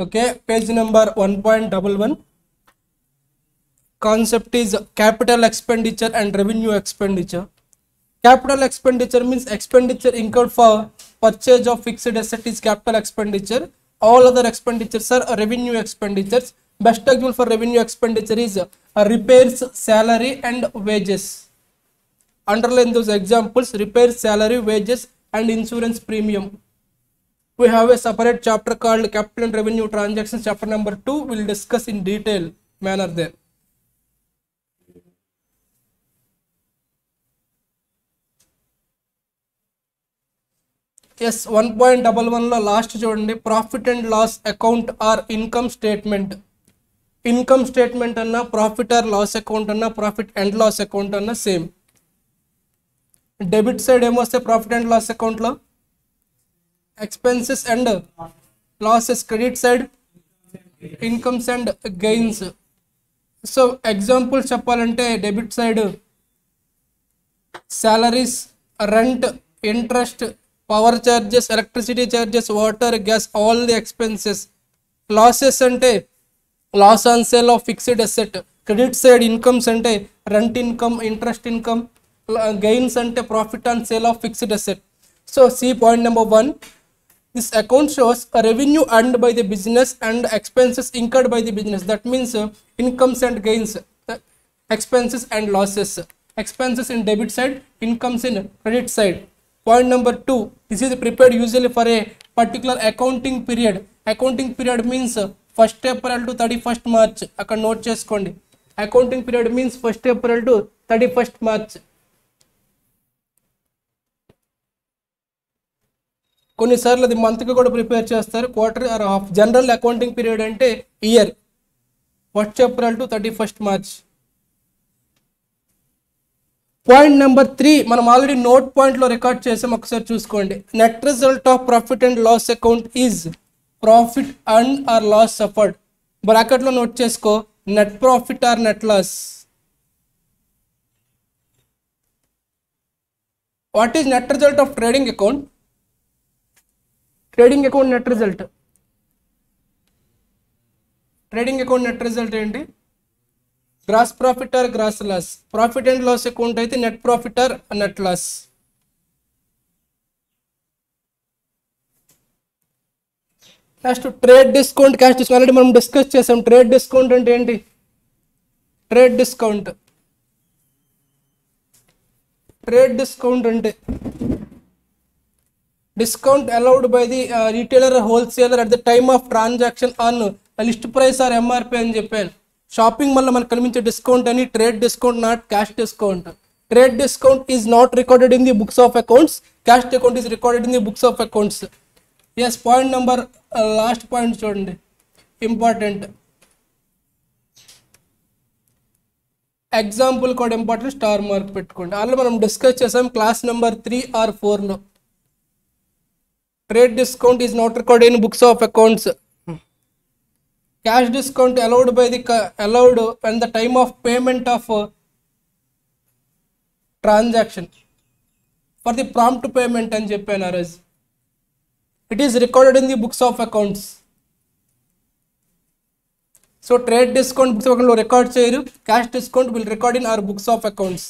Okay page number one point double one concept is capital expenditure and revenue expenditure capital expenditure means expenditure incurred for purchase of fixed asset is capital expenditure all other expenditures are revenue expenditures best example for revenue expenditure is repairs salary and wages underline those examples repair salary wages and insurance premium We have a separate chapter called Capital and Revenue Transactions. Chapter number two. Will discuss in detail manner there. Yes one point double వన్లో last చూడండి. Profit and loss account or income statement income statement అన్నా profit or loss account అన్నా profit and loss account అన్నా same debit side ఏమొస్తే profit and loss అకౌంట్లో expenses and losses credit side incomes and gains so example చెప్పాలంటే debit side salaries rent interest power charges electricity charges water gas all the expenses losses అంటే loss on sale of fixed asset credit side incomes అంటే rent income interest income gains అంటే profit on sale of fixed asset so C point number one this account shows a revenue earned by the business and expenses incurred by the business that means uh, incomes and gains uh, expenses and losses expenses in debit side incomes in credit side point number 2 this is prepared usually for a particular accounting period accounting period means uh, first April to thirty first March అక్కడ note చేసుకోండి accounting period means first April to thirty first March కొన్నిసార్లు అది మంత్కి కూడా prepare చేస్తారు. Quarter or half general accounting period అంటే year first April to thirty first March point number three మనం already note పాయింట్లో రికార్డ్ చేసాం. ఒకసారి చూసుకోండి. Net result of profit and loss account is profit and or loss suffered బ్రాకెట్లో note చేసుకో. Net profit or net loss what is net result of trading account trading account net result. Trading account net result ఏంటి? Gross profit or gross loss? Profit and loss account అయితే net profit or net loss. Next trade discount cash discount already మనం discuss చేసాం. Trade discount అంటే ఏంటి? Trade discount trade discount అంటే discount allowed by the uh, retailer or wholesaler at the time of transaction on list price or MRP అని చెప్పాను shopping వల్ల మనకు కనిపించే డిస్కౌంట్ అని trade discount not cash discount trade discount is not recorded in the books of accounts cash account is recorded in the books of accounts yes point number last point చూడండి. Important example కూడా important star mark పెట్టుకోండి. అలా మనం discuss చేసాం class number three or ఫోర్లో trade discount is not recorded in books of accounts cash discount allowed by the cu- allowed when the time of payment of uh, transaction for the prompt payment అని చెప్పాను ఆ రోజు it is recorded in the books of accounts so trade discount books అకౌంట్లో record చేయరు cash discount will record in our books of accounts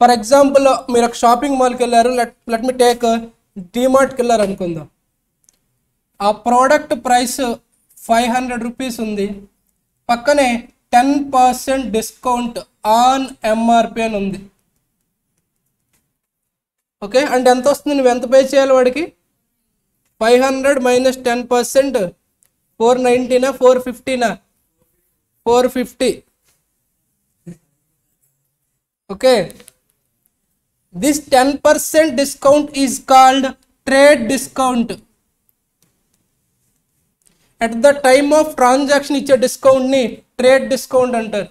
For example మీరు ఒక shopping మాల్కి వెళ్ళారు లెట్ లెట్ మీ టేక్ డిమార్ట్కి వెళ్ళారు అనుకుందాం. ఆ product price five hundred rupees ఉంది. పక్కనే ten percent discount on MRP అని ఉంది. ఓకే అంటే ఎంత వస్తుంది? నువ్వు ఎంత పే చేయాలి వాడికి? Five hundred minus ten percent four నైంటీనా four ఫిఫ్టీనా four fifty okay this ten percent discount is called trade discount at the time of transaction ఇచ్చే డిస్కౌంట్ని ట్రేడ్ డిస్కౌంట్ అంటారు.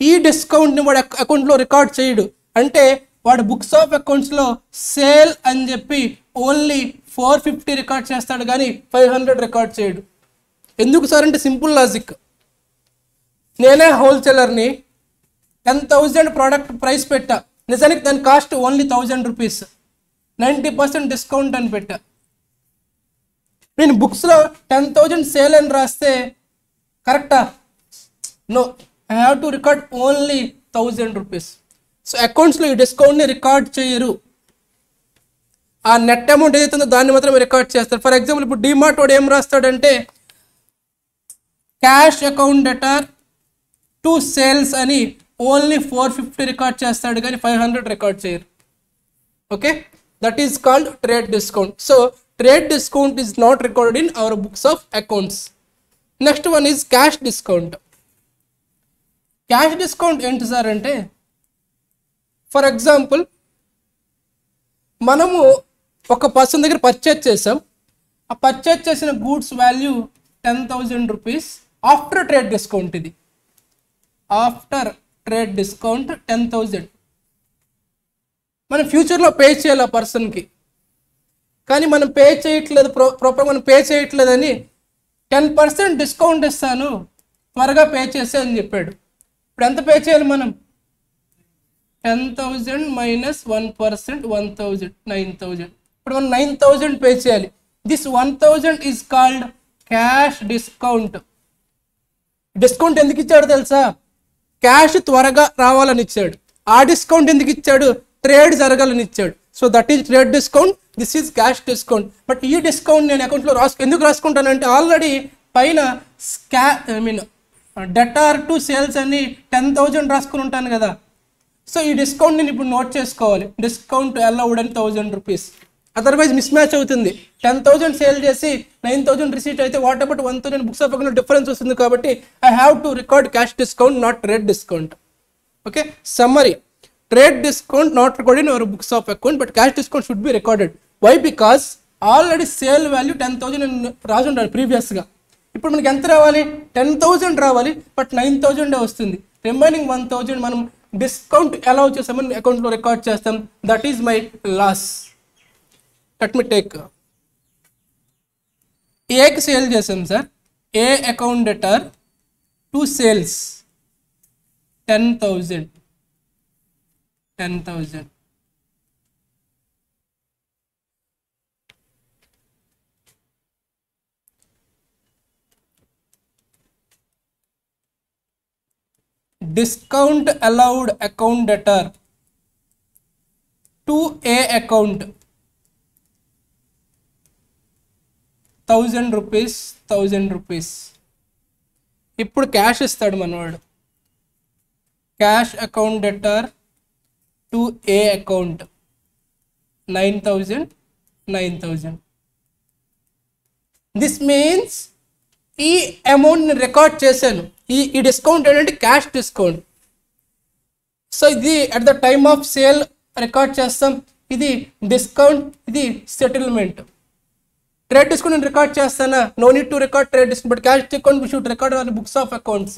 ఈ డిస్కౌంట్ని వాడు అకౌంట్లో రికార్డ్ చేయడు. అంటే వాడు బుక్స్ ఆఫ్ అకౌంట్స్లో సేల్ అని చెప్పి ఓన్లీ ఫోర్ ఫిఫ్టీ రికార్డ్ చేస్తాడు కానీ ఫైవ్ హండ్రెడ్ రికార్డ్ చేయడు. ఎందుకు సార్ అంటే సింపుల్ లాజిక్. నేనే హోల్సేలర్ని టెన్ థౌజండ్ ప్రోడక్ట్ ప్రైస్ పెట్టా. నిజానికి దాని cost only thousand rupees. Ninety percent discount అని పెట్టా. నేను బుక్స్లో టెన్ థౌజండ్ సేల్ అని రాస్తే కరెక్టా? No I have to record only thousand rupees. So అకౌంట్స్లో ఈ డిస్కౌంట్ని రికార్డ్ చేయరు. ఆ నెట్ అమౌంట్ ఏదైతే ఉందో దాన్ని మాత్రం రికార్డ్ చేస్తారు. ఫర్ ఎగ్జాంపుల్ ఇప్పుడు డిమార్ట్ వాడు ఏం రాస్తాడంటే cash account debtor to sales అని ఓన్లీ ఫోర్ ఫిఫ్టీ రికార్డ్ చేస్తాడు కానీ ఫైవ్ హండ్రెడ్ రికార్డ్ చేయరు. Okay that is called trade discount so trade discount is not recorded in our books of accounts next one is cash discount cash discount ఏంటి sir అంటే for example మనము ఒక person దగ్గర purchase చేసాం ఆ purchase చేసిన goods value ten thousand rupees after trade discount ఇది. After trade discount ten thousand మనం ఫ్యూచర్లో పే చేయాలి ఆ పర్సన్కి. కానీ మనం పే చేయట్లేదు ప్రో ప్రాపర్ మనం పే చేయట్లేదని టెన్ పర్సెంట్ డిస్కౌంట్ ఇస్తాను త్వరగా పే చేసే అని చెప్పాడు. ఇప్పుడు ఎంత పే చేయాలి మనం? Ten thousand minus one percent one thousand nine thousand ఇప్పుడు మనం నైన్ థౌజండ్ పే చేయాలి. This one thousand is called cash discount discount ఎందుకు ఇచ్చాడు తెలుసా? క్యాష్ త్వరగా రావాలని ఇచ్చాడు. ఆ డిస్కౌంట్ ఎందుకు ఇచ్చాడు? ట్రేడ్ జరగాలని ఇచ్చాడు. So that is trade discount this is cash discount but ఈ డిస్కౌంట్ నేను అకౌంట్లో రాసు ఎందుకు రాసుకుంటానంటే ఆల్రెడీ పైన స్కా I mean debtor to sales అని టెన్ థౌజండ్ రాసుకుని ఉంటాను కదా. సో ఈ డిస్కౌంట్ నేను ఇప్పుడు నోట్ చేసుకోవాలి. డిస్కౌంట్ అలౌడ్ అని thousand rupees otherwise mismatch అవుతుంది. టెన్ థౌజండ్ సేల్ చేసి నైన్ థౌజండ్ రిసీట్ అయితే what about one thousand books of account difference వస్తుంది కాబట్టి I have to record cash discount not trade discount okay summary trade discount not recorded in our books of account but cash discount should be recorded why because already sale value ten thousand రాసి ఉండాలి ప్రీవియస్గా ఇప్పుడు మనకి ఎంత రావాలి? Ten thousand రావాలి but nine థౌజండే వస్తుంది. రిమైనింగ్ వన్ థౌజండ్ మనం డిస్కౌంట్ అలౌ చేసామని అకౌంట్లో రికార్డ్ చేస్తాం. That is my loss let me take ఏకి సేల్ చేసాం sir a account debtor to sales ten thousand ten thousand discount allowed account debtor to a account thousand rupees thousand rupees ఇప్పుడు cash ఇస్తాడు మనవాడు cash account debtor to A account nine thousand nine thousand this means ఈ అమౌంట్ని record చేశాను. ఈ ఈ discount ఏంటంటే cash discount so ఇది at the time of sale record చేస్తాం. ఇది డిస్కౌంట్ ఇది సెటిల్మెంట్ ట్రేడ్ డిస్కౌంట్ నేను రికార్డ్ చేస్తానా? No need to record trade discount but cash discount we should record on books of accounts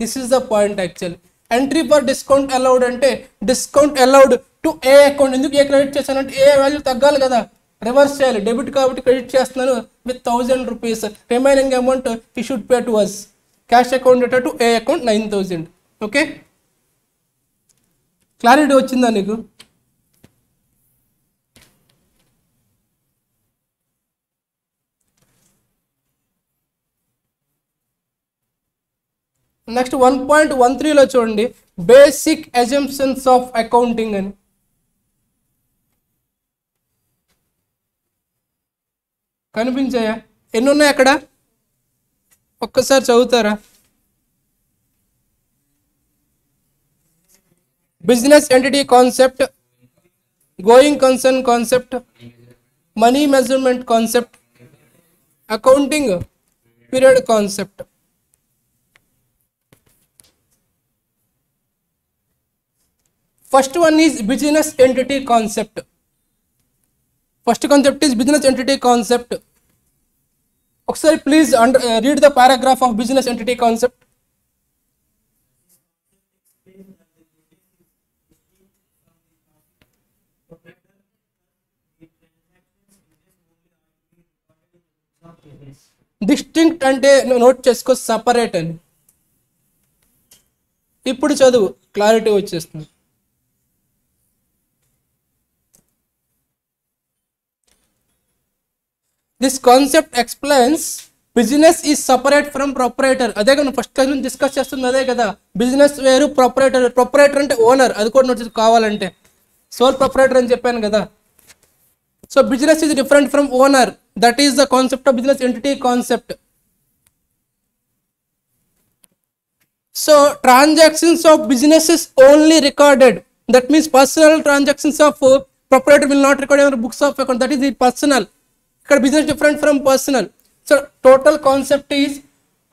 this is the point actual entry for discount allowed అంటే discount allowed to A account ఎందుకు A credit చేశానంటే ఏ value తగ్గాలి కదా. Reverse చేయాలి. Debit కాబట్టి credit చేస్తున్నాను with thousand rupees remaining amount he should pay to us cash account debtor to A account nine thousand okay clarity వచ్చిందా నీకు? Next one point one త్రీలో చూడండి. బేసిక్ అజంప్షన్స్ ఆఫ్ అకౌంటింగ్ అని. కనిపించాయా? ఎన్ని ఉన్నాయి అక్కడ? ఒక్కసారి చదువుతారా? Business entity concept going concern concept money measurement concept accounting period concept first one is business entity concept first concept is business entity concept ఒకసారి please under read the paragraph of business entity concept distinct అంటే note చేసుకో separate అని. ఇప్పుడు చదువు clarity వచ్చేస్తుంది. This concept explains business is separate from proprietor అదే కదా first class నుంచి డిస్కస్ చేస్తుంది అదే కదా. బిజినెస్ వేరు ప్రొపరేటర్ ప్రొపరేటర్ అంటే ఓనర్ అది కూడా నోటీస్ కావాలంటే. సోల్ ప్రొపరేటర్ అని చెప్పాను కదా. So business is different from owner that is the concept of business entity concept so transactions of business is only recorded that means personal transactions of proprietor will not record your books of account that is the personal ఇక్కడ business different from personal so total concept is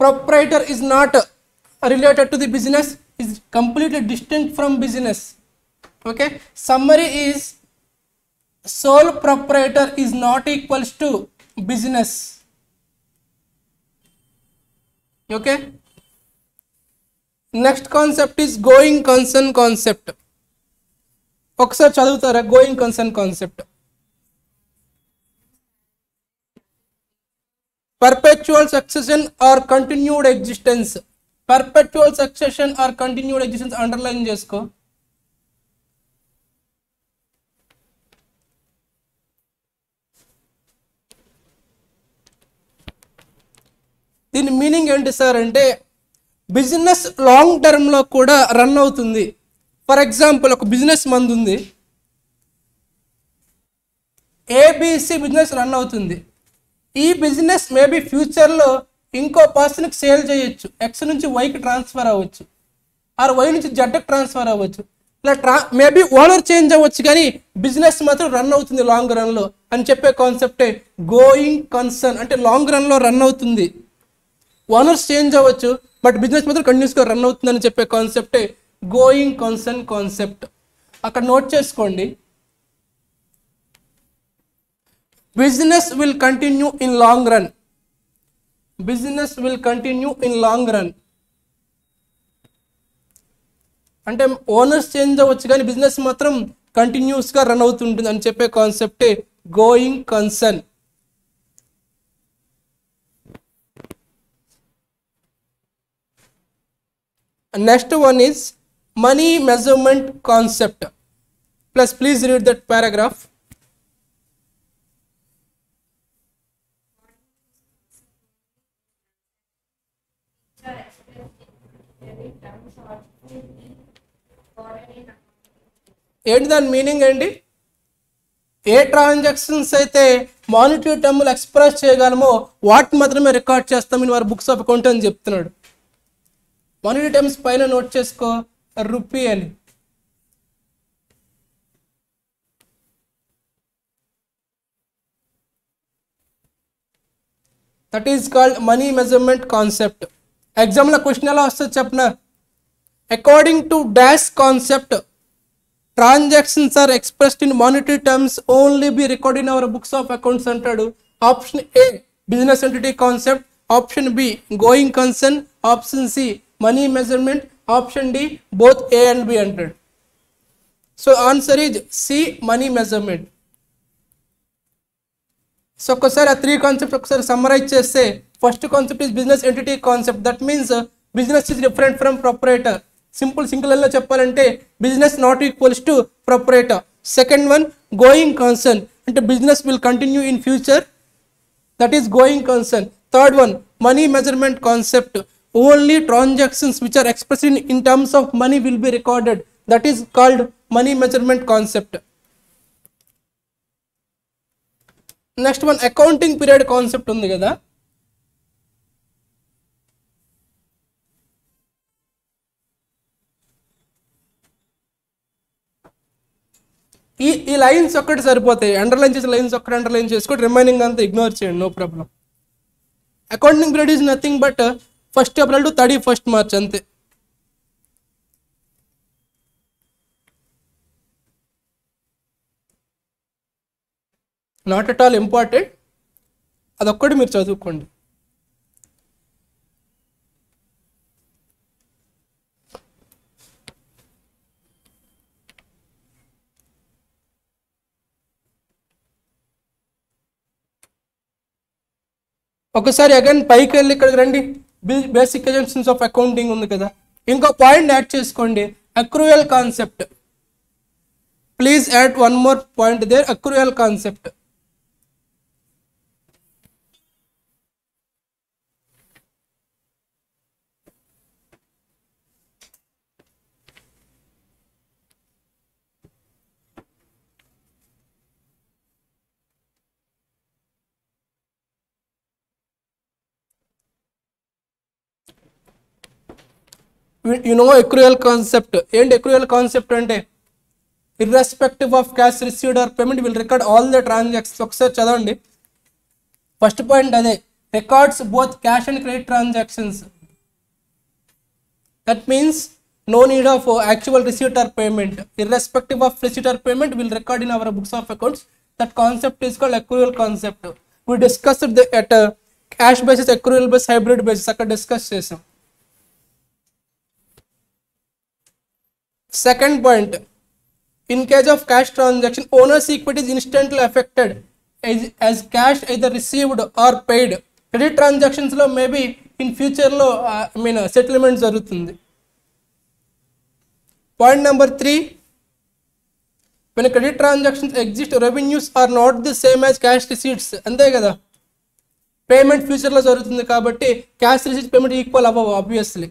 proprietor is not related to the business is completely distinct from business okay summary is sole proprietor is not equals to business okay next concept is going concern concept ఒకసారి చదువుతారా going concern concept Perpetual succession or continued existence perpetual succession or continued existence underline చేసుకో. దీని meaning ఏంటి sir అంటే business long టర్మ్లో కూడా run అవుతుంది. For example ఒక బిజినెస్ మంది ఉంది ఏబిసి బిజినెస్ రన్ అవుతుంది. ఈ బిజినెస్ మేబీ ఫ్యూచర్లో ఇంకో పర్సన్కి సేల్ చేయొచ్చు. ఎక్స్ నుంచి వైకి ట్రాన్స్ఫర్ అవ్వచ్చు. ఆర్ వై నుంచి జడ్కి ట్రాన్స్ఫర్ అవ్వచ్చు. ఇలా ట్రా మేబీ ఓనర్ చేంజ్ అవ్వచ్చు కానీ బిజినెస్ మాత్రం రన్ అవుతుంది లాంగ్ రన్లో అని చెప్పే కాన్సెప్టే గోయింగ్ కన్సర్న్ అంటే లాంగ్ రన్లో రన్ అవుతుంది. ఓనర్స్ చేంజ్ అవ్వచ్చు బట్ బిజినెస్ మాత్రం కంటిన్యూస్గా రన్ అవుతుందని చెప్పే కాన్సెప్టే గోయింగ్ కన్సర్న్ కాన్సెప్ట్. అక్కడ నోట్ చేసుకోండి. Business will continue in long run business will continue in long run అంటే ఓనర్స్ చేంజ్ అవ్వచ్చు కానీ బిజినెస్ మాత్రం కంటిన్యూస్గా రన్ అవుతుంటుంది అని చెప్పే కాన్సెప్టే going concern next one is money measurement concept. Plus please read that paragraph. ఏంటి దాని మీనింగ్ ఏంటి? ఏ ట్రాన్సాక్షన్స్ అయితే మానిటరీ టర్మ్లు ఎక్స్ప్రెస్ చేయగలమో వాటిని మాత్రమే రికార్డ్ చేస్తామని వారి బుక్స్ ఆఫ్ అకౌంట్ అని చెప్తున్నాడు. మానిటరీ టర్మ్స్ పైన నోట్ చేసుకో రూపీ అని. That is called money measurement concept ఎగ్జామ్లో క్వశ్చన్ ఎలా వస్తుంది చెప్పిన? According to dash concept transactions are expressed in monetary terms only be record in our books of accounts అంటాడు option A business entity concept option B going concern option C money measurement option D both A and B అంటాడు so answer is C money measurement so ఒక్కసారి ఆ three concept ఒకసారి summarise చేస్తే first concept is business entity concept that means business is different from proprietor simple సింగిల్లో చెప్పాలంటే business not equals to proprietor second one going concern అంటే business will continue in future that is going concern third one money measurement concept only transactions which are express in in terms of money will be recorded that is called money measurement concept next one accounting period concept ఉంది కదా? ఈ ఈ lines ఒక్కటి సరిపోతాయి. Underline చేసిన lines ఒక్కటి underline చేసుకోండి remaining అంతా ఇగ్నోర్ చేయండి no problem accounting period is nothing but first April to thirty first March అంతే. నాట్ అట్ ఆల్ ఇంపార్టెంట్ అదొక్కటి మీరు చదువుకోండి. ఒకసారి అగైన్ పైకి వెళ్ళి ఇక్కడికి రండి. బేసిక్ ఎజెన్షన్స్ ఆఫ్ అకౌంటింగ్ ఉంది కదా. ఇంకో పాయింట్ యాడ్ చేసుకోండి. Accrual concept please add one more point there accrual concept you know accrual concept ఏంటి ఎక్రూయల్ కాన్సెప్ట్ అంటే irrespective of cash received or payment will record all the transactions ఒకసారి చదవండి first point అదే records both cash and credit transactions that means no need of uh, actual receipt or payment irrespective of receipt or payment will record in our books of accounts that concept is called accrual concept we discussed the, at uh, cash basis accrual basis hybrid basis అక్కడ discuss చేసాం second point in case of cash transaction owners equity is instantly affected as, as cash either received or paid credit ట్రాన్సాక్షన్స్లో maybe in ఫ్యూచర్లో I mean settlement జరుగుతుంది Point number three, when credit transactions exist, revenues are not the same as cash receipts. అంతే కదా payment ఫ్యూచర్లో జరుగుతుంది కాబట్టి cash receipts payment equal అవ్వవు obviously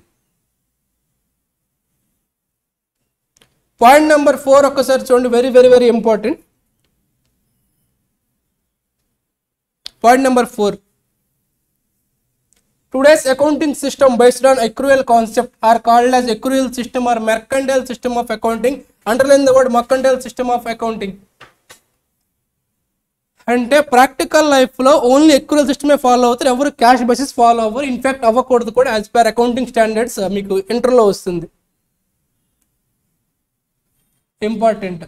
point number four ఒక్కసారి చూడండి. Very very very important point number four today's accounting system based on accrual concept or called as accrual system or mercantile system of accounting under underline the word mercantile system of accounting అంటే practical లైఫ్లో only accrual సిస్టమే follow అవుతారు. ఎవరు cash basis follow అవ్వరు. In fact అవ్వకూడదు కూడా as per accounting standards మీకు ఇంటర్లో వస్తుంది. important.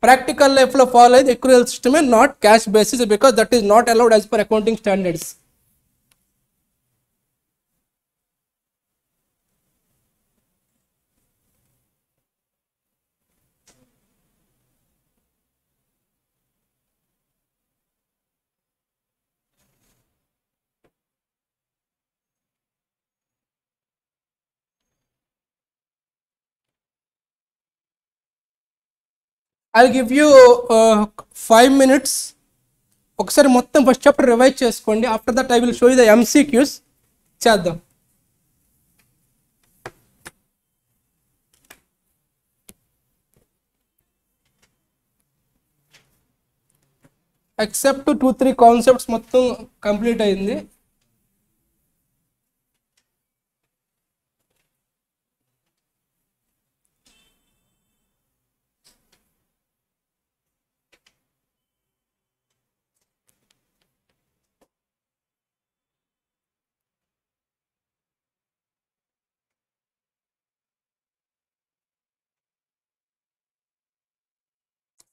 Practical life of all is accrual system not cash basis because that is not allowed as per accounting standards. I give you five minutes ఒకసారి మొత్తం first chapter revise చేసుకోండి. After that I will show you the MCQs చేద్దాం. Except two three concepts మొత్తం complete అయింది.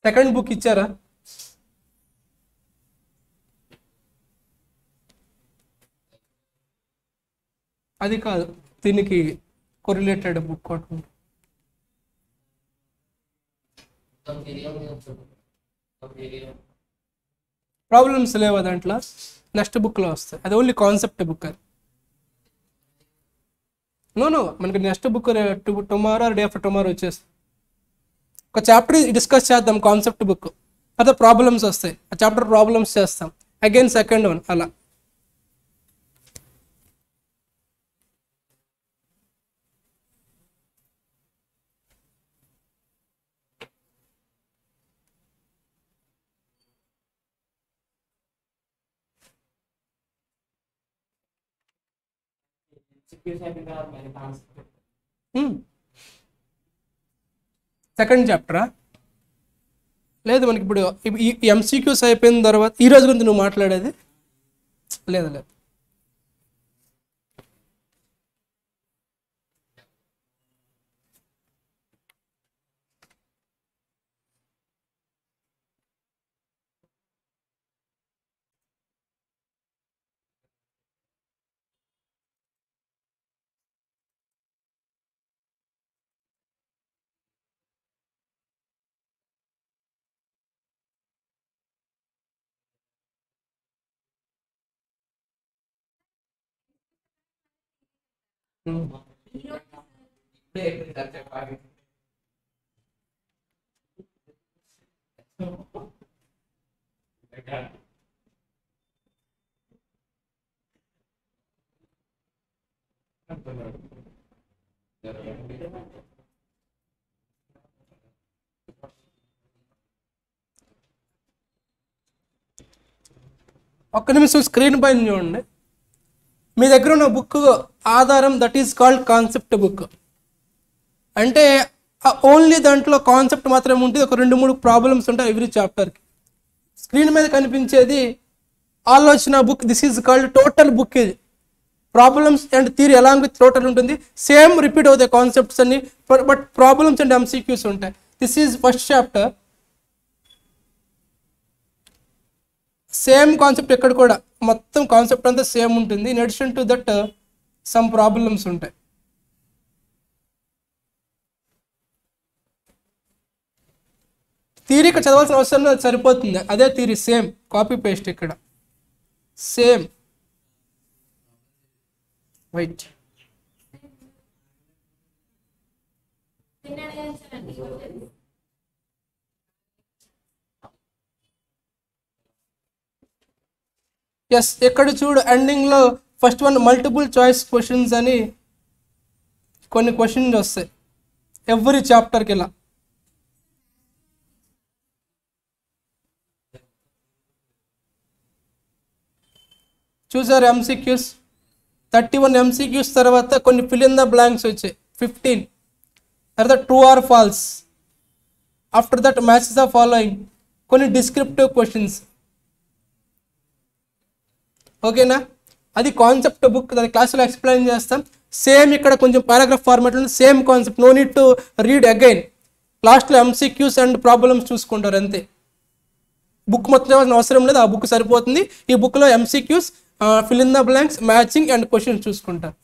Second book ఇచ్చారా? అది కాదు దీనికి కొరిలేటెడ్ బుక్ ఒకటి ప్రాబ్లమ్స్ లేవా దాంట్లో? నెక్స్ట్ బుక్లో వస్తాయి. అది ఓన్లీ కాన్సెప్ట్ బుక్ అది. నో నో మనకి next book tomorrow day after tomorrow వచ్చేస్తుంది. ఒక చాప్టర్ డిస్కస్ చేద్దాం కాన్సెప్ట్ బుక్ అదే ప్రాబ్లమ్స్ వస్తాయి. ఆ చాప్టర్ ప్రాబ్లమ్స్ చేస్తాం. అగైన్ సెకండ్ వన్ అలా. సెకండ్ చాప్టరా? లేదు మనకి ఇప్పుడు ఈ ఎంసీక్యూస్ అయిపోయిన తర్వాత ఈ రోజు గురించి నువ్వు మాట్లాడేది? లేదు లేదు. ఒక్క నిమిషం స్క్రీన్ పైన చూడండి. మీ దగ్గర ఉన్న బుక్ ఆధారం that is called concept book అంటే ఓన్లీ దాంట్లో కాన్సెప్ట్ మాత్రమే ఉంటుంది ఒక రెండు మూడు ప్రాబ్లమ్స్ ఉంటాయి ఎవ్రీ చాప్టర్కి స్క్రీన్ మీద కనిపించేది ఆలోచన book this is called total book ఇది problems and theory along with total ఉంటుంది. సేమ్ రిపీట్ అవుతాయి కాన్సెప్ట్స్ అన్ని బట్ ప్రాబ్లమ్స్ అండ్ ఎంసీక్యూస్ ఉంటాయి. This is first chapter same concept ఎక్కడ కూడా. మొత్తం కాన్సెప్ట్ అంతా సేమ్ ఉంటుంది. In addition to that uh, some problems ఉంటాయి. థీరీ ఇక్కడ చదవాల్సిన అవసరం అది సరిపోతుంది. అదే థీరీ సేమ్. కాపీ పేస్ట్ ఇక్కడ. సేమ్. వైట్ ఎస్ ఎక్కడ చూడు ఎండింగ్లో first one multiple choice questions అని కొన్ని క్వశ్చన్స్ వస్తాయి. ఎవ్రీ చాప్టర్కి ఇలా. చూసారు ఎంసీక్యూస్ థర్టీ వన్ ఎంసీక్యూస్ తర్వాత కొన్ని ఫిలిన్ ద బ్లాంక్స్ వచ్చాయి. ఫిఫ్టీన్ తర్వాత true or false after that matches the following కొన్ని డిస్క్రిప్టివ్ క్వశ్చన్స్ ఓకేనా? అది కాన్సెప్ట్ బుక్ దాని క్లాసులో ఎక్స్ప్లెయిన్ చేస్తాం. సేమ్ ఇక్కడ కొంచెం పారాగ్రాఫ్ ఫార్మాట్లో same concept no need to read again లాస్ట్లో ఎంసీక్యూస్ అండ్ ప్రాబ్లమ్స్ చూసుకుంటారు అంతే. బుక్ మొత్తం చదవాల్సిన అవసరం లేదు ఆ బుక్ సరిపోతుంది. ఈ బుక్లో MCQs fill in the blanks matching and questions చూసుకుంటారు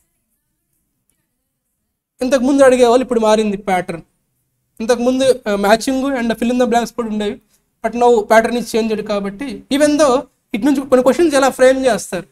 ఇంతకు ముందు అడిగేవాళ్ళు ఇప్పుడు మారింది ప్యాటర్న్ ఇంతకు ముందు matching and fill in the blanks కూడా ఉండేవి. But no pattern is changed కాబట్టి ఈవెన్ దో ఇటు నుంచి కొన్ని క్వశ్చన్స్ ఎలా ఫ్రేమ్ చేస్తారు?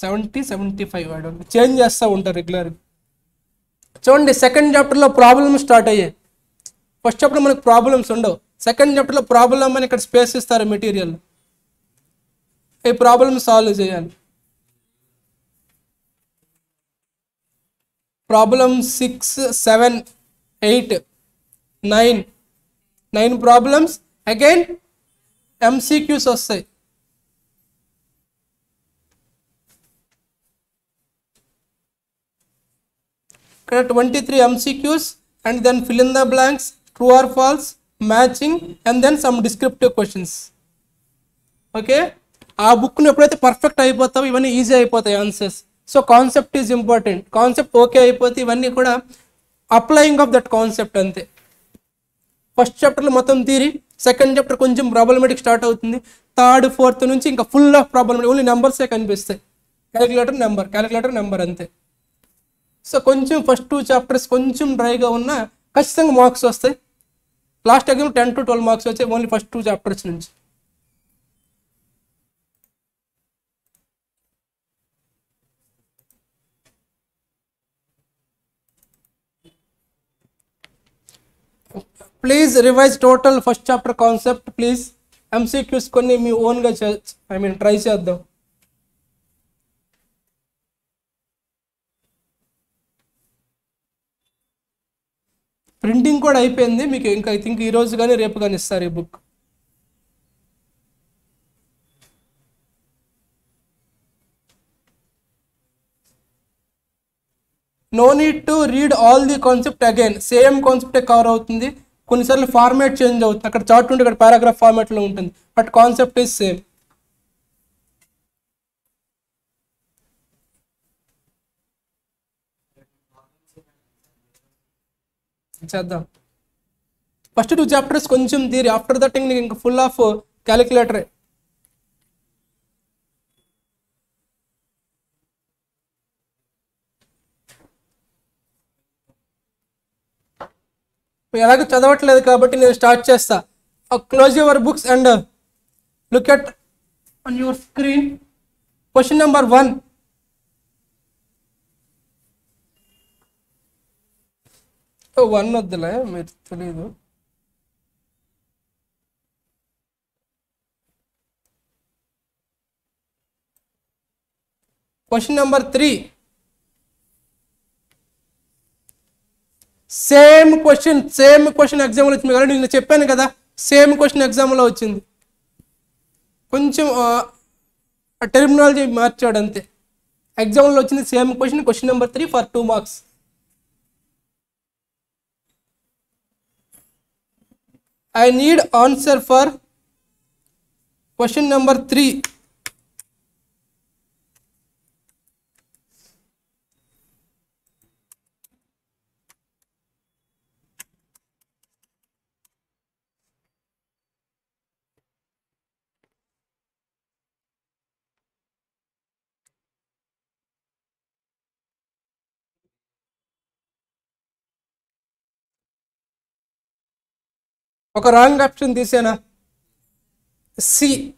సెవెంటీ సెవెంటీ ఫైవ్ వాడు చేంజ్ చేస్తూ ఉంటారు రెగ్యులర్ చూడండి సెకండ్ చాప్టర్లో ప్రాబ్లమ్ స్టార్ట్ అయ్యాయి ఫస్ట్ చాప్టర్ మనకు ప్రాబ్లమ్స్ ఉండవు. సెకండ్ చాప్టర్లో ప్రాబ్లమ్ అని ఇక్కడ స్పేస్ ఇస్తారు మెటీరియల్ ఈ ప్రాబ్లమ్ సాల్వ్ చేయాలి. Problem six seven eight nine nine problems again MCQs వస్తాయి. ఇక్కడ twenty three MCQs and then fill in the blanks true or false matching and then some descriptive questions okay ఆ బుక్ను ఎప్పుడైతే perfect అయిపోతావో ఇవన్నీ easy అయిపోతాయి answers so concept is important concept okay అయిపోతే ఇవన్నీ కూడా అప్లయింగ్ ఆఫ్ దట్ కాన్సెప్ట్ అంతే. ఫస్ట్ చాప్టర్లో మొత్తం తీరి సెకండ్ చాప్టర్ కొంచెం ప్రాబ్లమేటిక్ స్టార్ట్ అవుతుంది. థర్డ్ ఫోర్త్ నుంచి ఇంకా ఫుల్ ఆఫ్ ప్రాబ్లమేటిక్ ఓన్లీ నెంబర్సే కనిపిస్తాయి. క్యాలిక్యులేటర్ నెంబర్ క్యాలిక్యులేటర్ నెంబర్ అంతే. సో కొంచెం ఫస్ట్ టూ చాప్టర్స్ కొంచెం డ్రైగా ఉన్నా ఖచ్చితంగా మార్క్స్ వస్తాయి. Last exam ten to twelve marks వచ్చాయి. ఓన్లీ ఫస్ట్ టూ చాప్టర్స్ నుంచి. Please revise total first chapter concept please MCQs కొన్ని మీ ఓన్గా చే ఐ మీన్ ట్రై చేద్దాం. ప్రింటింగ్ కూడా అయిపోయింది మీకు ఇంకా ఐ థింక్ ఈరోజు కానీ రేపు కానీ ఇస్తారు ఈ book no need to read all the concept again same కాన్సెప్టే కవర్ అవుతుంది. కొన్నిసార్లు ఫార్మాట్ చేంజ్ అవుతుంది. అక్కడ చార్ట్ ఉంటే అక్కడ పారాగ్రాఫ్ ఫార్మాట్లో ఉంటుంది. బట్ కాన్సెప్ట్ ఈస్ సేమ్ చేద్దాం. ఫస్ట్ టూ చాప్టర్స్ కొంచెం థియరీ ఆఫ్టర్ దట్ నీకు ఇంకా ఫుల్ ఆఫ్ క్యాలిక్యులేటర్ మీరు ఎలాగో చదవట్లేదు కాబట్టి నేను స్టార్ట్ చేస్తా. Close your books and look at on your screen question number one one వద్దులే మీరు తెలీదు. Question number three same question same question ఎగ్జామ్లో వచ్చింది. కదా నేను చెప్పాను కదా సేమ్ క్వశ్చన్ ఎగ్జామ్లో వచ్చింది. కొంచెం టెర్మినాలజీ మార్చాడు అంతే. ఎగ్జామ్లో వచ్చింది same question question number three for two marks I need answer for question number three ఒక wrong option తీసానా? C.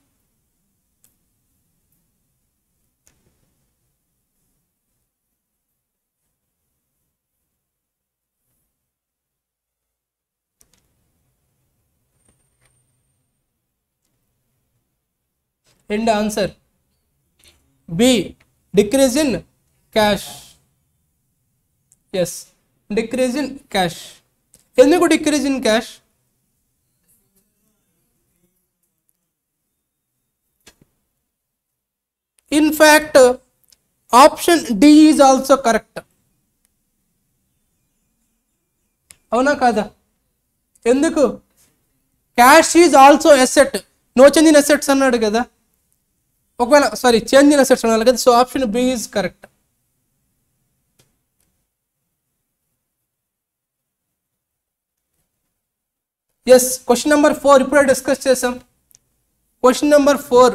End answer. B. Decrease in cash. Yes. Decrease in cash. ఎందుకు decrease in cash? In fact option D is also correct అవునా కాదా? ఎందుకు? Cash is also asset no change in assets అన్నాడు కదా. ఒకవేళ sorry change in assets అన్నాడు కదా so option B is correct yes question number four ఇప్పుడే discuss చేసాం క్వశ్చన్ నెంబర్ ఫోర్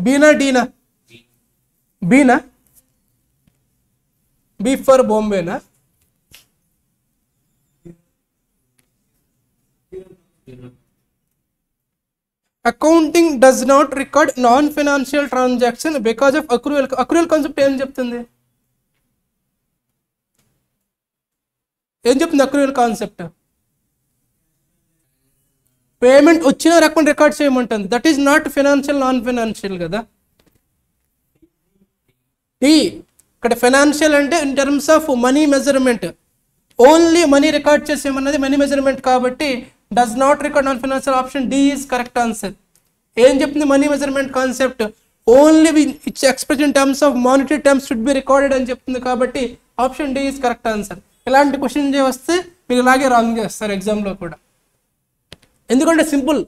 బీనా డీనా బీనా B for బాంబేనా accounting does not record non financial transaction because of accrual accrual concept ఏం చెప్తుంది? ఏం చెప్తుంది అక్రూవల్ కాన్సెప్ట్ పేమెంట్ వచ్చిన రకం record చేయమంటుంది. That is not financial non financial కదా. డి ఇక్కడ ఫైనాన్షియల్ అంటే in terms of money measurement only money record చేసేమన్నది money measurement కాబట్టి does not record non financial option D is correct answer ఏం చెప్తుంది money measurement concept only it's express in terms of monetary terms should be recorded అని చెప్తుంది కాబట్టి option D is correct answer ఇలాంటి question వస్తే మీరు ఇలాగే రాంగ్ చేస్తారు ఎగ్జామ్లో కూడా. ఎందుకంటే సింపుల్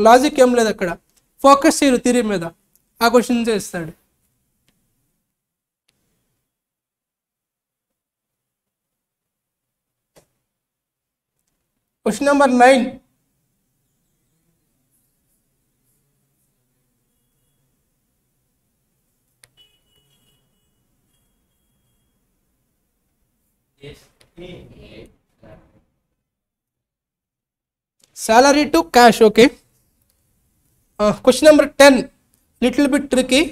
లాజిక్ ఏం లేదు అక్కడ. ఫోకస్ చేయరు థిరీ మీద. ఆ క్వశ్చన్ చేస్తాడు. Question number nine salary to cash okay uh, question number 10 little bit tricky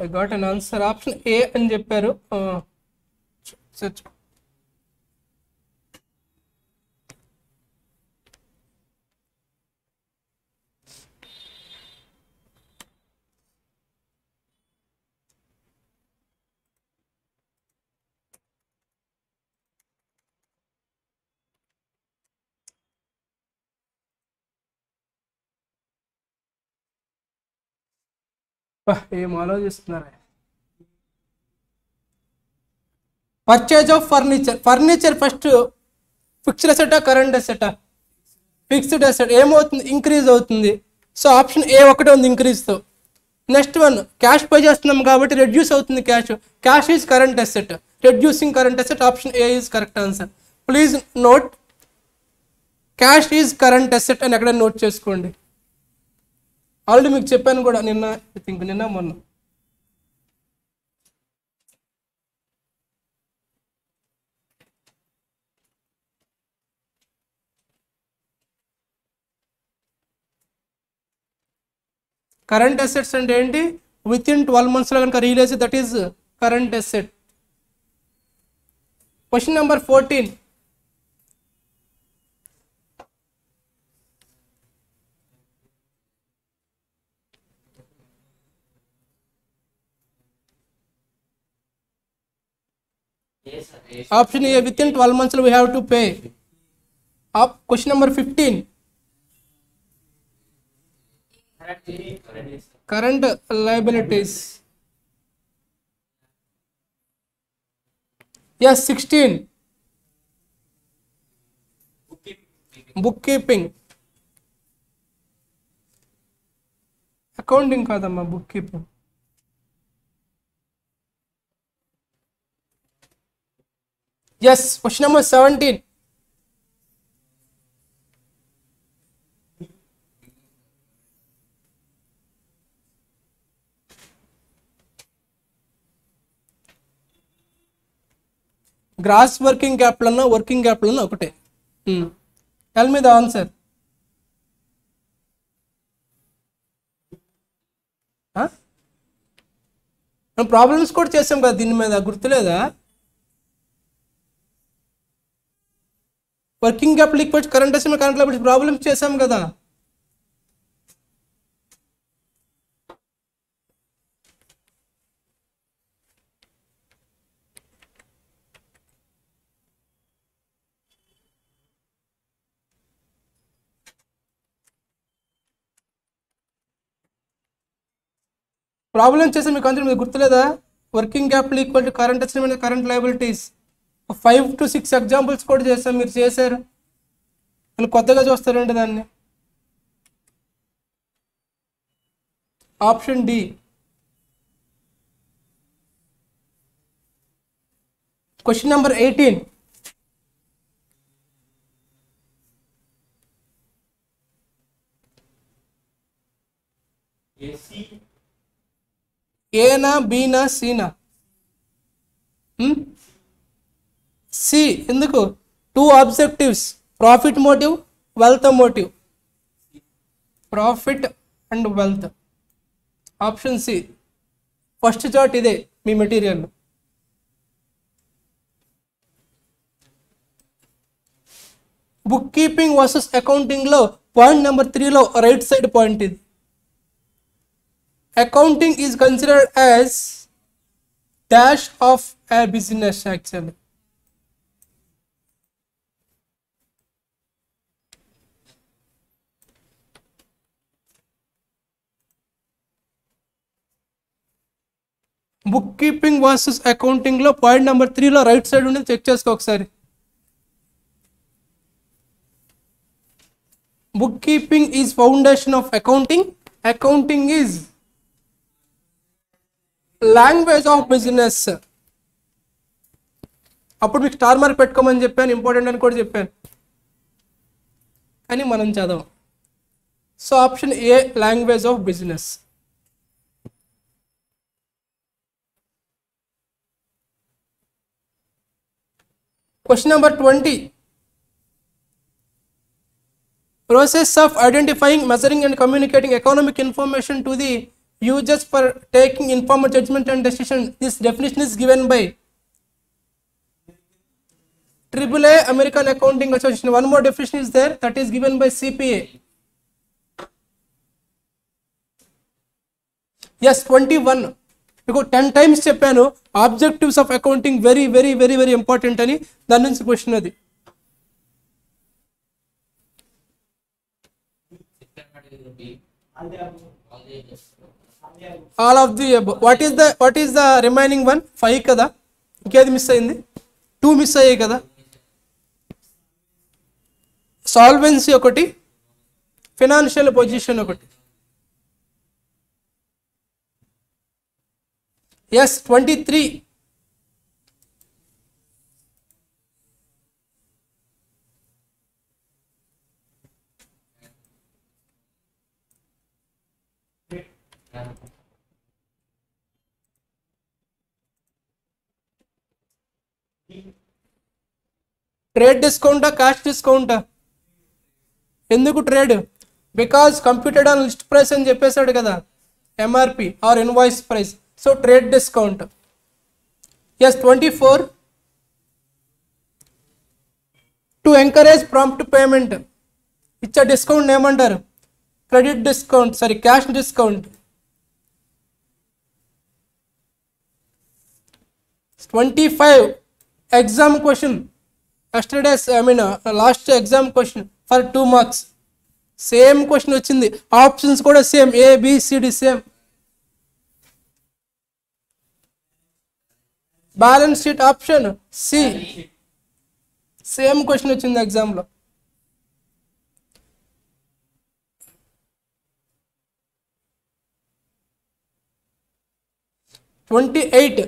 I got an answer option A and Japaru. Uh, such. So, so. ఏం ఆలోచిస్తున్నారా? Purchase of furniture furniture first fixed అసెటా current అసెటా fixed asset ఏమవుతుంది? Increase అవుతుంది. So option A ఒకటే ఉంది ఇంక్రీజ్తో next one cash pay చేస్తున్నాం కాబట్టి రెడ్యూస్ అవుతుంది cash cash is current asset reducing current asset option A is correct answer please note cash is current asset అని ఎక్కడ నోట్ చేసుకోండి. ఆల్రెడీ మీకు చెప్పాను కూడా నిన్న ఐ థింక్ నిన్న మొన్న. కరెంట్ అసెట్స్ అంటే ఏంటి? విత్ ఇన్ ట్వెల్వ్ మంత్స్లో కనుక realize that is current asset question number fourteen option A with in twelve మంత్స్లో we have to pay off question number fifteen current liabilities. Yes 16 bookkeeping. Accounting కాదమ్మా book yes question number seventeen gross working capital working capital ఒకటే. Tell me the answer మనం problems కూడా చేసాం కదా దీని మీద గుర్తులేదా? Working capital equals current assembly current liability problems చేసాం కదా. ప్రాబ్లమ్ చేసే మీకు అందరూ మీకు గుర్తులేదా? Working capital equal to current assembly current liabilities five to six examples కూడా చేస్తాం మీరు చేశారు. మళ్ళీ కొత్తగా చూస్తారండి దాన్ని. Option D. Question number eighteen ఏనా బీనా సీనా సి ఎందుకు? Two objectives profit motive wealth motive profit and wealth option C first chart ఇదే మీ మెటీరియల్ బుక్ కీపింగ్ వర్సెస్ అకౌంటింగ్లో పాయింట్ నెంబర్ త్రీలో రైట్ సైడ్ పాయింట్ ఇది. Accounting is considered as dash of a business actually book keeping versus అకౌంటింగ్లో point number త్రీలో right side ఉండేది check చేసుకో ఒకసారి. Book keeping is foundation of accounting. Accounting is language of business. అప్పుడు మీకు star mark పెట్టుకోమని చెప్పాను ఇంపార్టెంట్ అని కూడా చెప్పాను. కానీ మనం చదవం. So option A language of business. Question number 20. Process of identifying, measuring and communicating economic information to the users for taking informed judgment and decision. This definition is given by AAA American Accounting Association. One more definition is there that is given by CPA. Yes, 21. మీకు ten times చెప్పాను objectives of accounting very very very very important అని దాని నుంచి question అది. All of the what is the what is the remaining one five కదా? ఇంకేది miss అయింది? Two miss అయ్యాయి కదా? సాల్వెన్సీ ఒకటి ఫినాన్షియల్ పొజిషన్ ఒకటి. ఎస్ ట్వంటీ త్రీ ట్రేడ్ డిస్కౌంటా క్యాష్ డిస్కౌంటా? ఎందుకు trade? Because computed on list price అని చెప్పేశాడు కదా MRP or invoice price. So trade discount yes twenty four to encourage prompt payment ఇచ్చే డిస్కౌంట్ ఏమంటారు? Credit discount sorry cash discount twenty five exam question yesterday's I mean last exam question for two marks same question వచ్చింది. Options కూడా same A B C D same balance sheet option C same question వచ్చింది ఎగ్జామ్లో twenty eight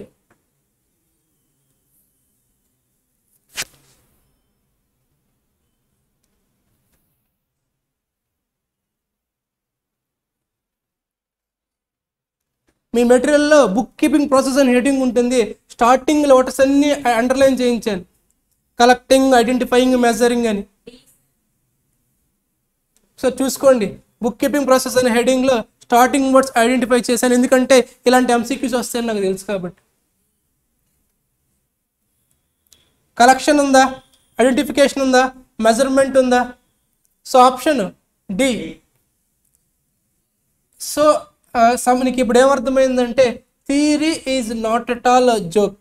మీ మెటీరియల్లో book keeping process అని heading ఉంటుంది. Starting letters అన్ని underline చేయించాను కలెక్టింగ్ ఐడెంటిఫైయింగ్ మెజరింగ్ అని. సో చూసుకోండి. బుక్ కీపింగ్ ప్రాసెస్ అనే హెడింగ్లో స్టార్టింగ్ వర్డ్స్ ఐడెంటిఫై చేశాను. ఎందుకంటే ఇలాంటి ఎంసీక్యూస్ వస్తాయని నాకు తెలుసు కాబట్టి. కలెక్షన్ ఉందా? ఐడెంటిఫికేషన్ ఉందా? మెజర్మెంట్ ఉందా? సో ఆప్షన్ డి సో మనకి ఇప్పుడు ఏమర్థమైందంటే theory is not at all joke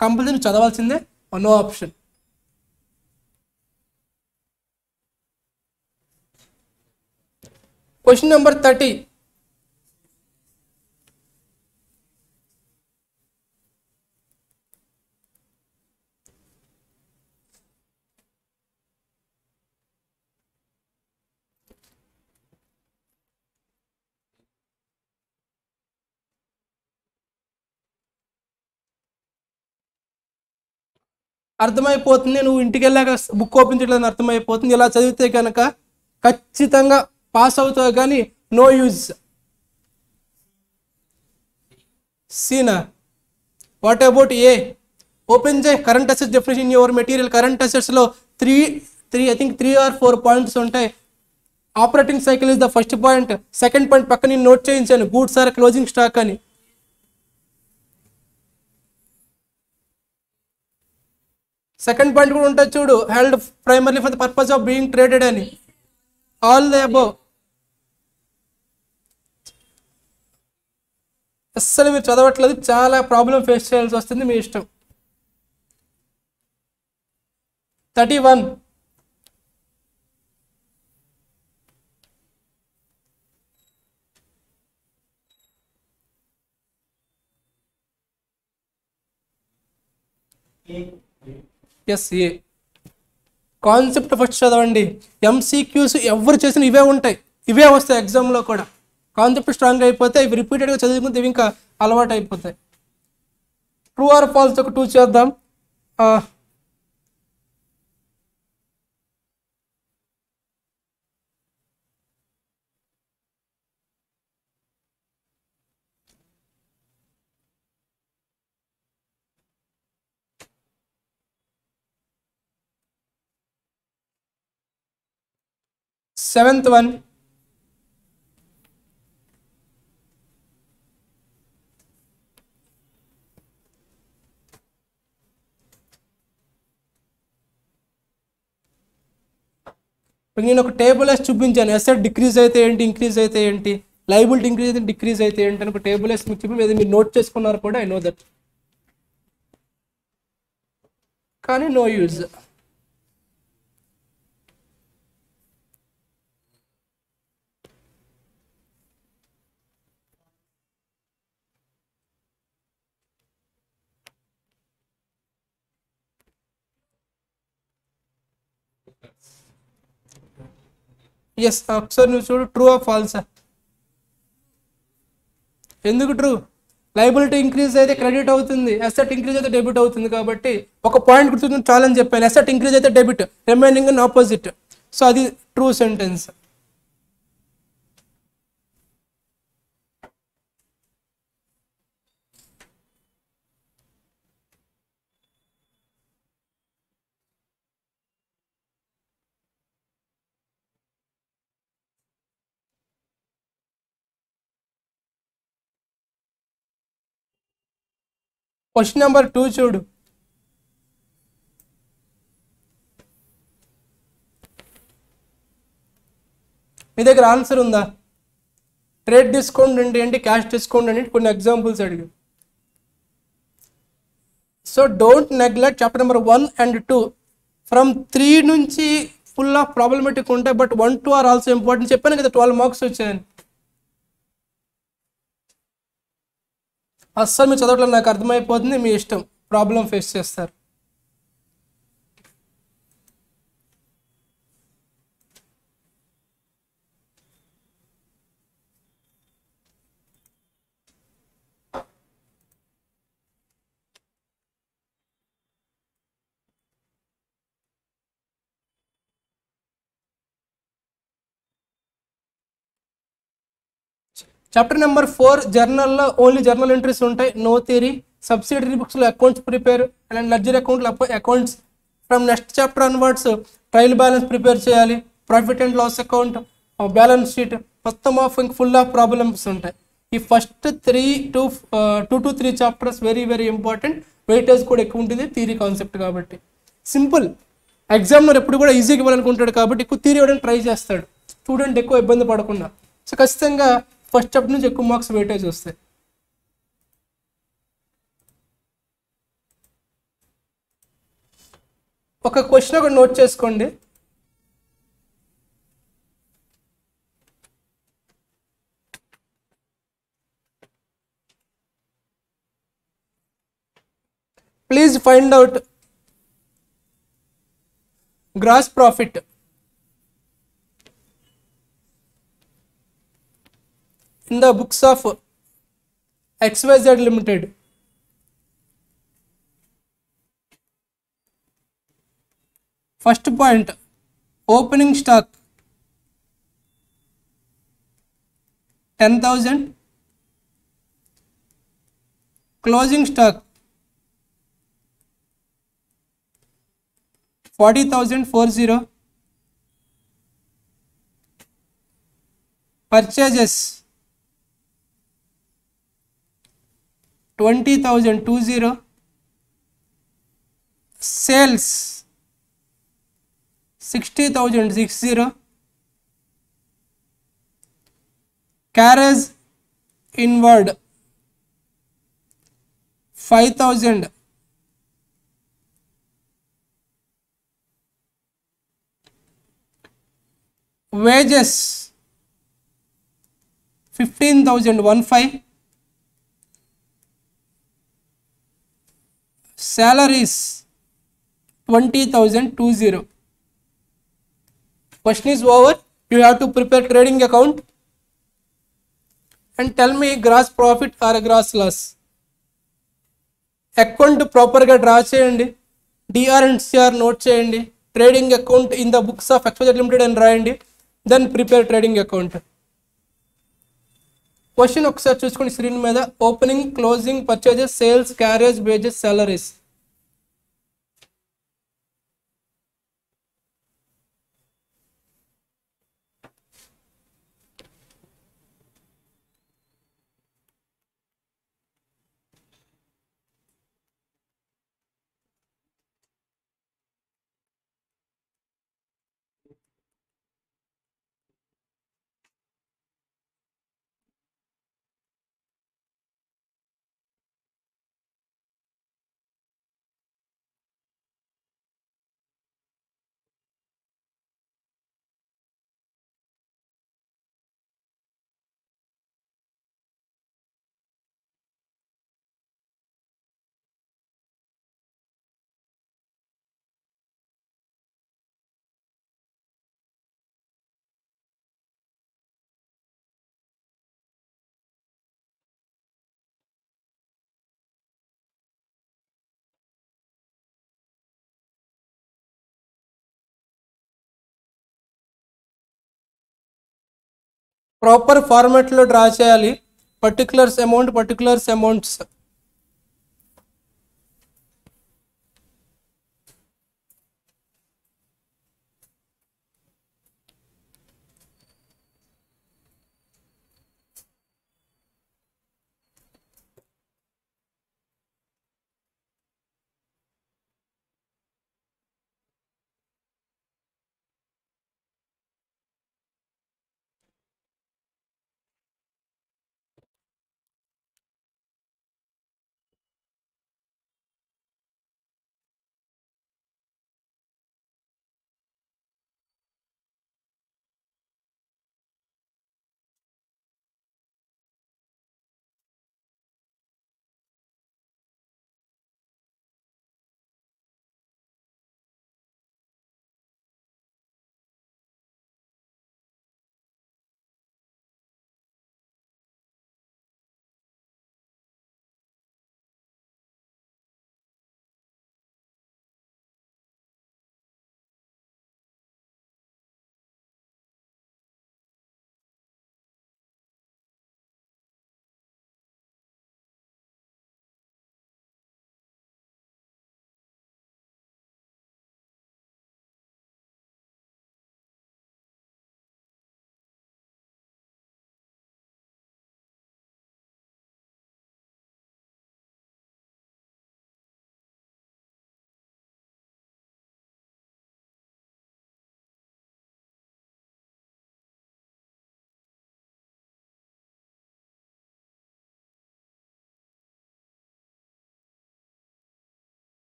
compulsory చదవాల్సిందే no option question number thirty అర్థమైపోతుంది. నువ్వు ఇంటికి వెళ్ళాక బుక్ ఓపెన్ చేయడం అర్థమైపోతుంది. ఇలా చదివితే కనుక ఖచ్చితంగా పాస్ అవుతావు కానీ నో యూజ్. సీనా వాట్ అబౌట్ ఏ ఓపెన్ చే current assets definition in your material current అసెట్స్లో three three I think three or four points ఉంటాయి. Operating cycle is the first point second point పక్కన నేను నోట్ చేయించాను. Goods or closing stock అని. Second point కూడా ఉంటుంది చూడు held primarily for the purpose of being traded అని. All the above అస్సలు మీరు చదవట్లేదు చాలా ప్రాబ్లం ఫేస్ చేయాల్సి వస్తుంది మీ ఇష్టం. Thirty one yes A concept first చదవండి. ఎంసీక్యూస్ ఎవరు చేసిన ఇవే ఉంటాయి. ఇవే వస్తాయి ఎగ్జామ్లో కూడా. కాన్సెప్ట్ స్ట్రాంగ్ అయిపోతే ఇవి రిపీటెడ్గా చదువుకుంటే ఇవి ఇంకా అలవాటు అయిపోతాయి ట్రూ ఆర్ ఫాల్స్ ఒక టూ చేద్దాం. Seventh one. నేను ఒక టేబుల్ వేసి చూపించాను. ఎస్ఎట్ డిక్రీజ్ అయితే ఏంటి? ఇంక్రీజ్ అయితే ఏంటి? లైబిలిటీ ఇంక్రీజ్ అయితే డిక్రీజ్ అయితే ఏంటి అని ఒక టేబుల్ వేసి మీకు చూపి మీరు నోట్ చేసుకున్నారు కూడా ఐ నో దట్ కానీ నో యూజ్ ఎస్ ఒకసారి నువ్వు చూడు ట్రూ ఆఫ్ ఫాల్సా ఎందుకు ట్రూ లైబిలిటీ ఇంక్రీజ్ అయితే క్రెడిట్ అవుతుంది అసెట్ ఇంక్రీజ్ అయితే డెబిట్ అవుతుంది కాబట్టి ఒక పాయింట్ గుర్తుంది చాలని చెప్పాను. అసెట్ ఇంక్రీజ్ అయితే debit remaining and opposite so అది true sentence question number two చూడు. మీ దగ్గర ఆన్సర్ ఉందా? ట్రేడ్ డిస్కౌంట్ అంటే ఏంటి క్యాష్ డిస్కౌంట్ అంటే కొన్ని ఎగ్జాంపుల్స్ అడిగి. So don't neglect chapter number one and two. From three నుంచి ఫుల్ ఆఫ్ ప్రాబ్లమెటిక్ ఉంటాయి but one two are also important. చెప్పాను కదా ట్వెల్వ్ మార్క్స్ వచ్చాయని. అస్సలు మీరు చదవట్లేదు నాకు అర్థమైపోతుంది మీ ఇష్టం ప్రాబ్లం ఫేస్ చేస్తారు. చాప్టర్ నెంబర్ ఫోర్ జర్నల్లో ఓన్లీ జర్నల్ ఎంట్రీస్ ఉంటాయి. నో థియరీ సబ్సిడరీ బుక్స్లో అకౌంట్స్ ప్రిపేర్ అండ్ లగ్జరీ అకౌంట్లో accounts from next chapter onwards trial balance prepare చేయాలి. Profit and loss account balance sheet మొత్తం ఆఫ్ ఇంక ఫుల్ ఆఫ్ ప్రాబ్లమ్స్ ఉంటాయి. ఈ first three to two to three chapters very very important weightage కూడా ఎక్కువ ఉంటుంది theory concept కాబట్టి. Simple ఎగ్జామ్లో ఎప్పుడు కూడా ఈజీగా ఇవ్వాలనుకుంటాడు కాబట్టి ఎక్కువ థీరీ ఇవ్వడానికి ట్రై చేస్తాడు. స్టూడెంట్ ఎక్కువ ఇబ్బంది పడకుండా. సో ఖచ్చితంగా ఫస్ట్ చాప్టర్ నుంచి ఎక్కువ మార్క్స్ వెయిటేజ్ వస్తాయి ఒక క్వశ్చన్ ఒకటి నోట్ చేసుకోండి. Please find out gross profit in the books of XYZ Limited. First point opening stock 10,000, closing stock 40,040, purchases 20,000 sales 60,000 carriage inward 5,000 wages 15,000 15 salaries 20020 question is over. You have to prepare trading account and tell me gross profit or gross loss. Account ప్రాపర్గా draw చేయండి. DR and CR note చేయండి. Trading account in the books of Exposure Limited అని రాయండి. Then prepare trading account question ఒకసారి చూసుకోండి screen మీద. Opening closing purchases sales carriage wages salaries proper ఫార్మాట్లో draw చేయాలి. Particulars amount particulars amounts.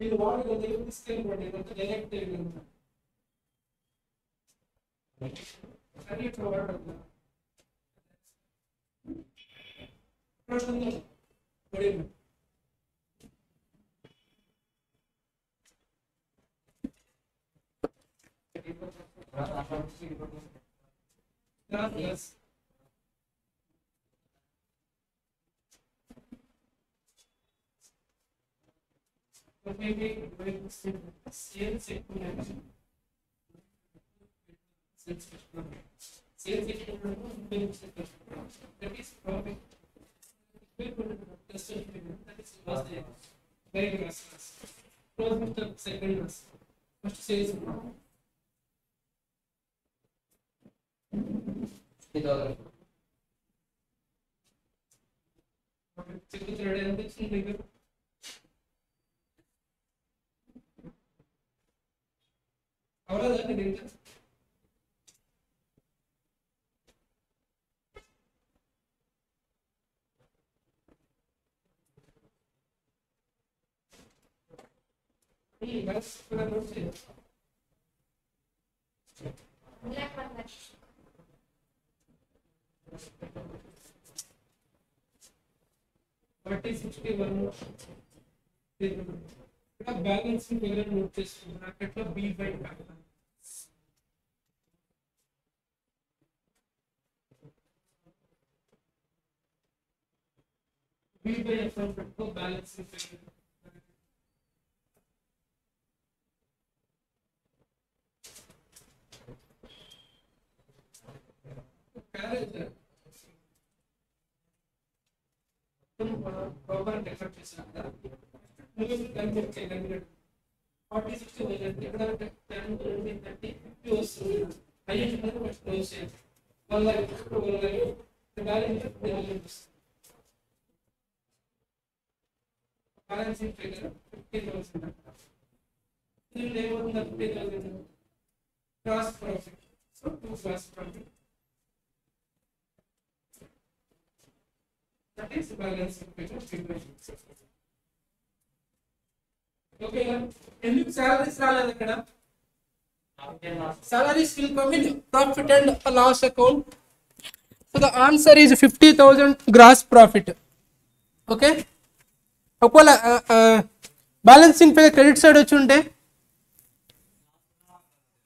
మీరు వాడు దగ్గర తీసుకెళ్ళిపోండి ఇదంతా డైరెక్ట్ వెళ్ళిపోతాం కానీ ఇప్పుడు వాడదు పడింది Yes. So maybe doing sales equivalent. Sales equivalent. Sales equivalent. That is profit. tested premium, that is reverse diagnosis, very reverse class. Close with the second class. First series one. Ideography. Okay, check with redundancy and rigor. ಅವರ ಅದಕ್ಕೆ ನಿಂತು sales. చిక్కుతున్నాడు ఎంత వచ్చింది దగ్గర అవరాదండి దీంట్లో forty sixty one ఇక్కడ balance figure note చేసుకున్నాం బ్రాకెట్లో B by B by F పెట్టుకో balance figure carriage program effect చేసినాం కదా. నువ్వు క్యాల్కులేట్ చేయగలిగాడు ఫార్టీ సిక్స్టీ వచ్చేది ఇక్కడ టెన్ ట్వంటీ థర్టీ ఫిఫ్టీ వస్తుంది. హైయెస్ట్ అనేది ఫస్ట్ క్లోజ్ చేయాలి వల్ల ఇప్పుడు వల్ల balance balancing figure fifty thousand దీనిలో ఏమవుతుంది? Fifty thousand gross profit so to gross profit That is balancing figure ఎందుకు సాలరీస్ రాలేదు ఇక్కడ salaries will come in profit and loss account so the answer is fifty thousand gross profit okay ఒకవేళ balancing పై credit side వచ్చి ఉంటే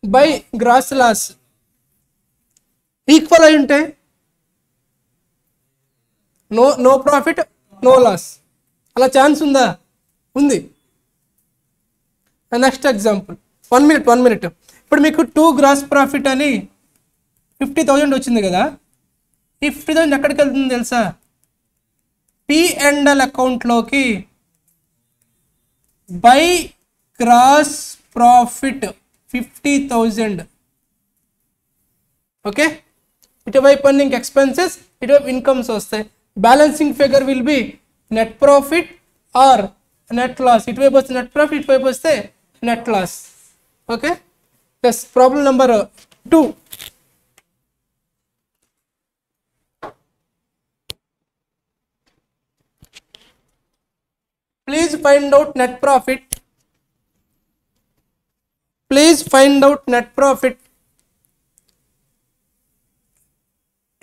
by gross loss equal అయి ఉంటే no no profit no loss అలా ఛాన్స్ ఉందా? ఉంది. Next example one minute one minute ఇప్పుడు మీకు టూ గ్రాస్ ప్రాఫిట్ అని ఫిఫ్టీ థౌజండ్ వచ్చింది కదా? ఈ ఫిఫ్టీ థౌజండ్ ఎక్కడికి వెళ్తుంది తెలుసా? పి అండ్ ఎల్ అకౌంట్లోకి by gross profit fifty thousand okay ఇటువైపు అన్ని ఇంక ఎక్స్పెన్సెస్ ఇటువైపు ఇన్కమ్స్ వస్తాయి. Balancing figure will be net profit or net loss ఇటువైపు వస్తే నెట్ ప్రాఫిట్ ఇటువైపు వస్తే net loss okay plus problem number two please find out net profit please find out net profit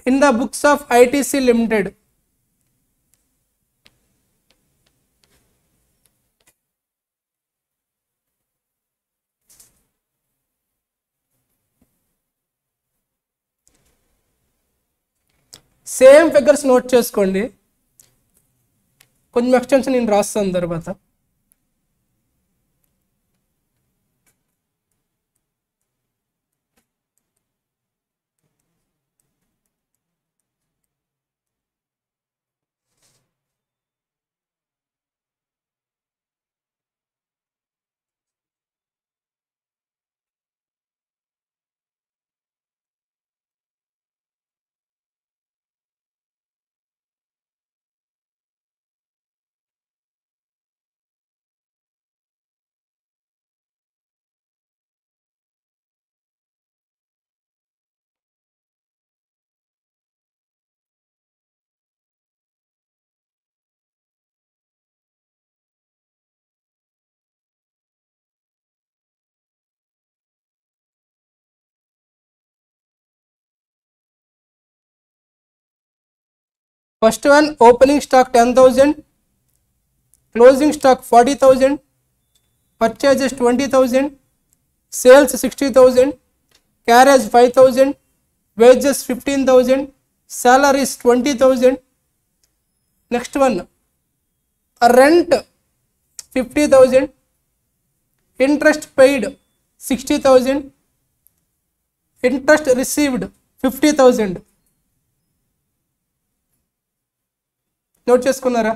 in the books of ITC Limited. Same figures note చేసుకోండి. కొంచెం extension నేను రాస్తాను తర్వాత. First one opening stock 10,000, closing stock 40,000, purchases 20,000, sales 60,000, carriage 5,000, wages 15,000, salaries 20,000. Next one rent 50,000, interest paid 60,000, interest received 50,000. Note చేసుకున్నారా?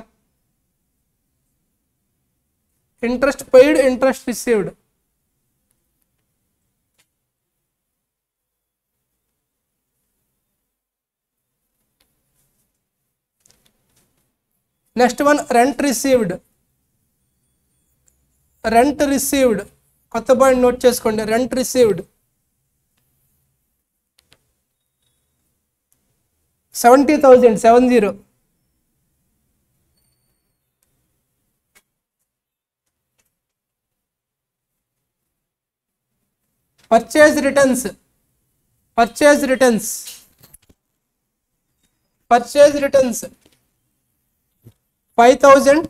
Interest paid interest received. Next one rent received. Rent received. కొత్త point note చేసుకోండి. Rent received. Seventy thousand seven zero. Purchase returns purchase returns purchase returns five thousand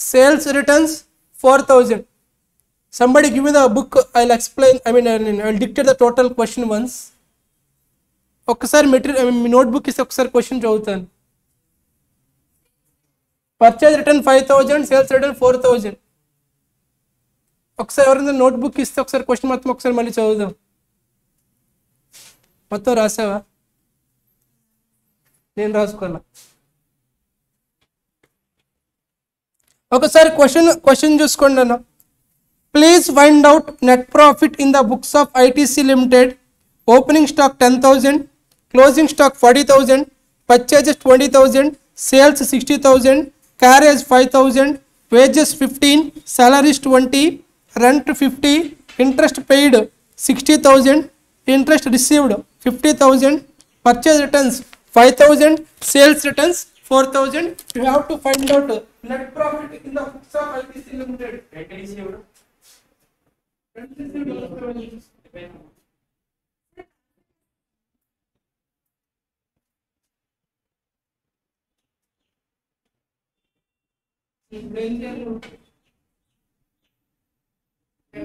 sales returns four thousand somebody give the book I explain I mean I dictated the total question once ఒక్కసారి material మీ notebook ఇస్తే ఒకసారి question చదువుతాను. Purchase return five thousand sales return four thousand ఒకసారి ఎవరైనా notebook ఇస్తే ఒకసారి question మొత్తం ఒకసారి మళ్ళీ చదువుదాం. మొత్తం రాసావా? నేను రాసుకోవాలా? ఒకసారి క్వశ్చన్ క్వశ్చన్ చూసుకోండి అన్న. Please find out net profit in the books of ITC Limited. Opening stock ten thousand closing stock forty thousand purchases twenty thousand sales sixty thousand carriage five thousand wages fifteen salaries twenty rent fifty interest paid sixty thousand interest received fifty thousand purchase returns five thousand sales returns four thousand you have to find out net profit in the of ITC Limited ఇప్పుడు ఏం చేయాలి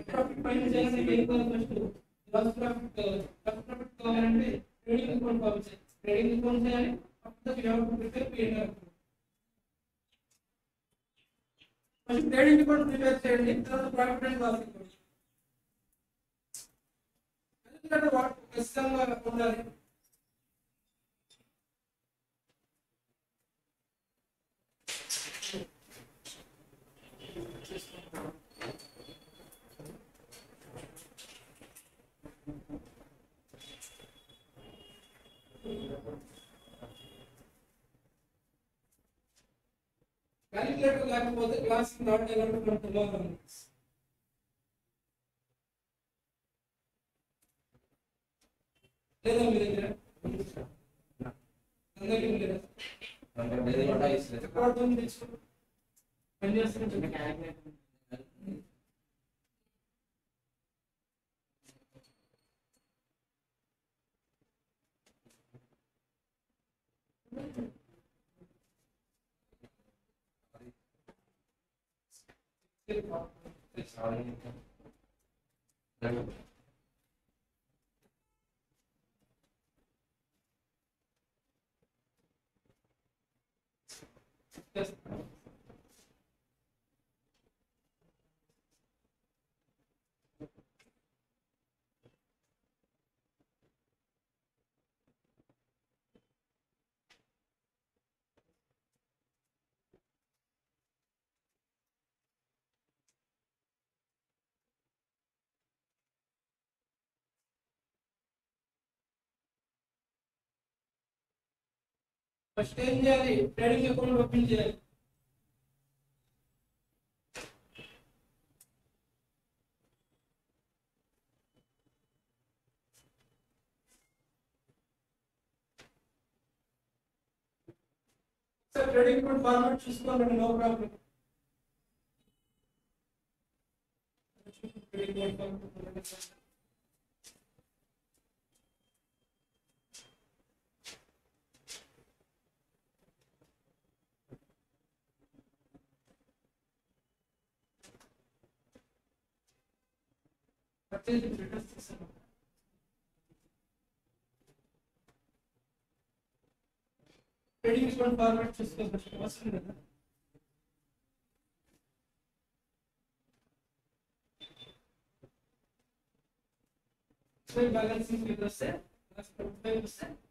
profit పైన చేయాలి ఏం కావాలి first loss profit loss profit కావాలంటే trading account పంపించాలి trading account చేయాలి అప్పుడు you have to prepare P N R first trading account prepare చేయండి తర్వాత ప్రాఫిట్ అండ్ లాస్ అకౌంట్ ఎందుకంటే వాటి ఖచ్చితంగా ఉండాలి క్యాలిక్యులేటర్ లేకపోతే క్లాస్ నాట్ ఎలాంటి మనకు తెలియదు లేదా మీ దగ్గర అందరికీ లేదా ఎక్కడ అర్థం తెచ్చుకో పని చేస్తున్నా ఫస్ట్ ఏం చేయాలి ట్రేడింగ్ అకౌంట్ ఓపెన్ చేయాలి సార్ ట్రేడింగ్ అకౌంట్ ఫార్మాట్ చూసుకోండి no problem trading account format చూసుకోవచ్చు వస్తుంది కదా బ్యాలెన్సింగ్ ఫిగర్ వస్తే వస్తే రిటర్న్స్ కనిపిస్తాం paid కాదు received actually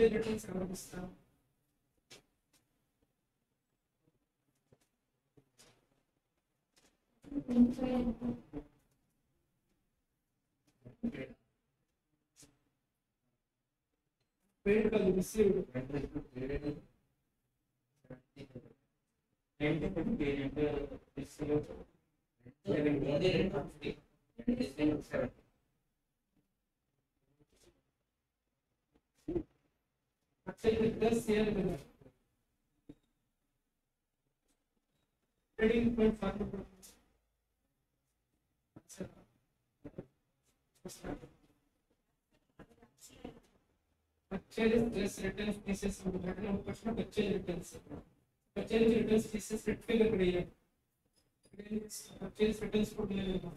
it does sale కదా trading point farm purchase less returns thesis ఉంటుంది ఒక question purchase returns purchase returns thesis red figure ఇక్కడ వేయాలి purchase returns కూడా లేదు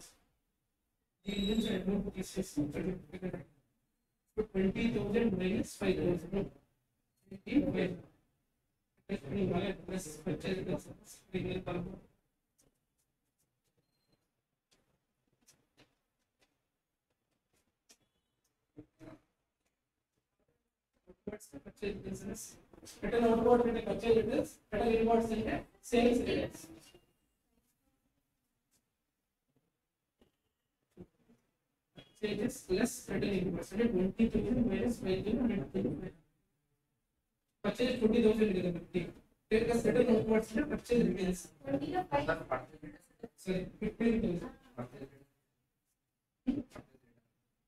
దీని నుంచి అమౌంట్ తీసేసి red figure twenty thousand minus five thousand plus purchase returns premium purpose What's the purchase business? Return outward అంటే purchase returns, return inwards అంటే sales returns. Purchases less return inwards అంటే twenty thousand minus five thousand purchase twenty thousand కదా fifty plus return outwards అంటే purchase returns sorry fifteen thousand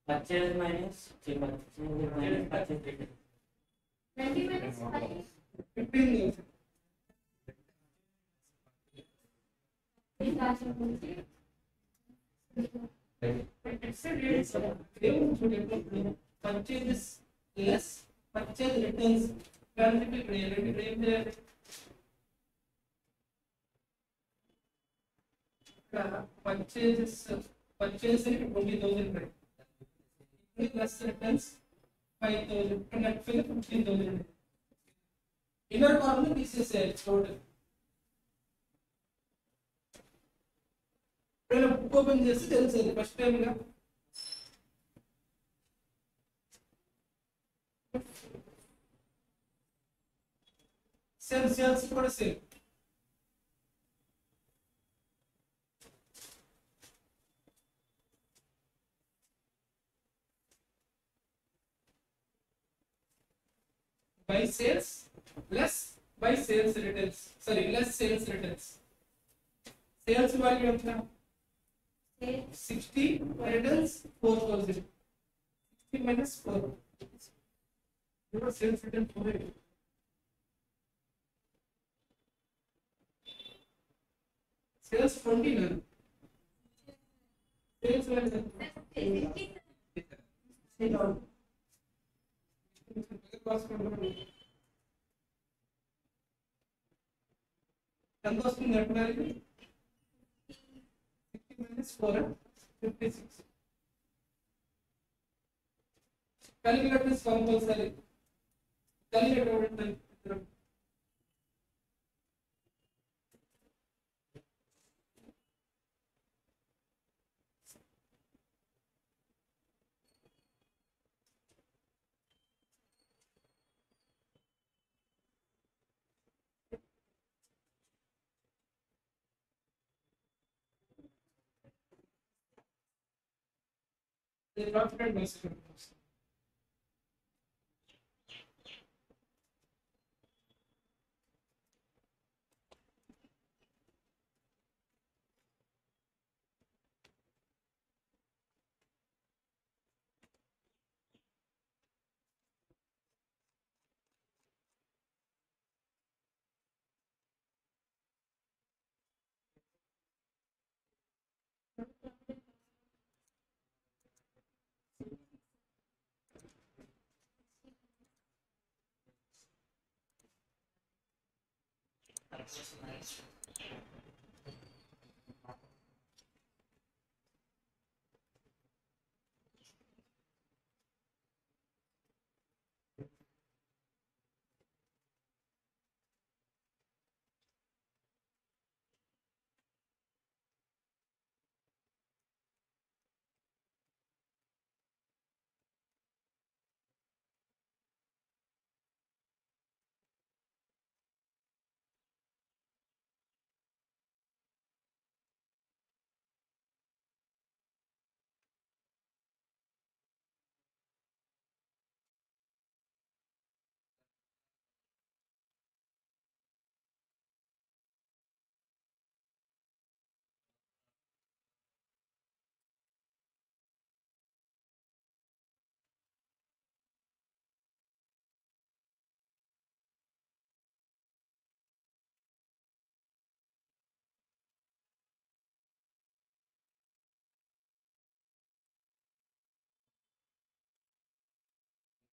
Purchase minus, purchase minus purchase return. Twenty minutes five. ఫిఫ్టీన్ థౌసండ్ Three thousand twenty. Purchases less purchase returns కలిపి ఇక్కడ రెండు ఇక్కడ ఏం చేయాలి ఇక్కడ purchases purchase twenty thousand plus returns five thousand net figure fifteen thousand inner column తీసేసేయాలి total ఇప్పుడు బుక్ ఓపెన్ చేసి తెలిసేది first time potentials for cell. by sales less by sales returns sorry less sales returns sales value of ఎంత sixty returns 4000 60 minus four. your sales return four 4 sales continued. Sales went Sit down. ఎంత వస్తుంది net value sixty minus four fifty six కలిగి compulsory కలిగి confident myself. but it's just nice.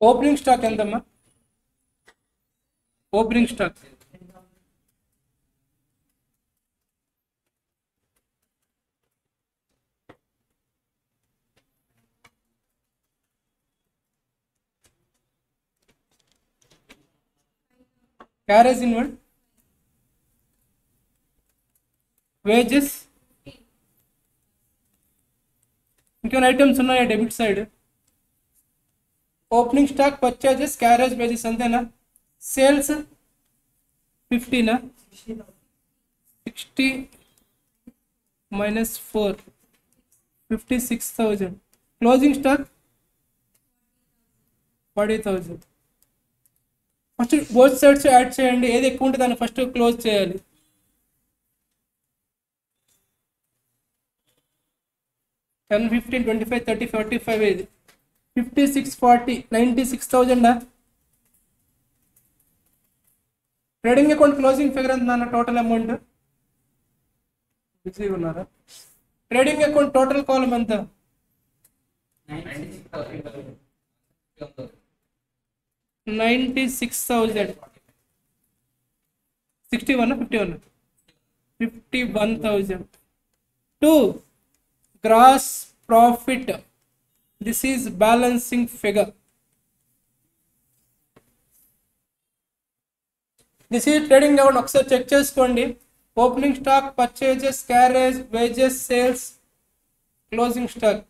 Opening stock ఎంతమ్మా opening stock carriage inward wages ఇంకేమైనా items ఉన్నాయా debit side opening stock purchases carriage wages అంతేనా sales ఫిఫ్టీనా sixty minus four fifty six thousand closing stock forty thousand first both sides add చేయండి. ఏది ఎక్కువ ఉంటే దాన్ని first close చేయాలి. Ten fifteen twenty five thirty forty five ఇది fifty six forty ninety six థౌజండా? Trading account closing figure ఎంత నాన్న total amount? Busy ఉన్నారా? ట్రేడింగ్ అకౌంట్ టోటల్ కాలం ఎంత? Ninety six thousand. Sixty one fifty one? Fifty one thousand. To gross profit. This is balancing figure this is trading account ఒకసారి check చేసుకోండి opening stock purchases carriage wages sales closing stock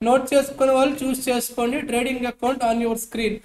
note చేసుకునే వాళ్ళు చూస్ చేసుకోండి trading account on your screen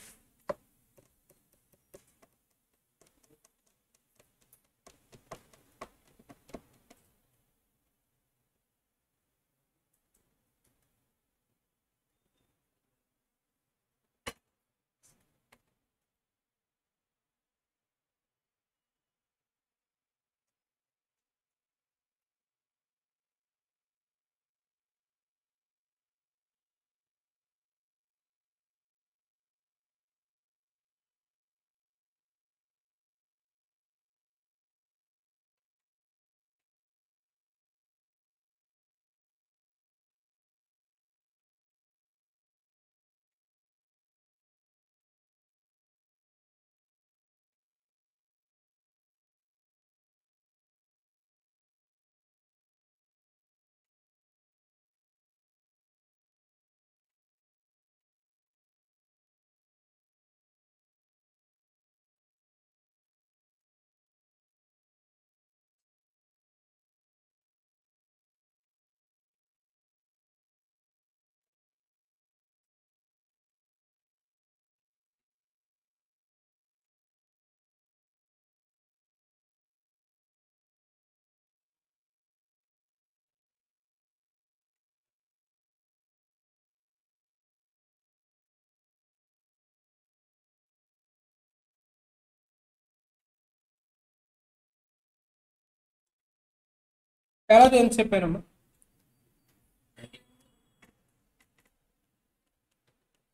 ఎలా ఏం చెప్పానమ్మా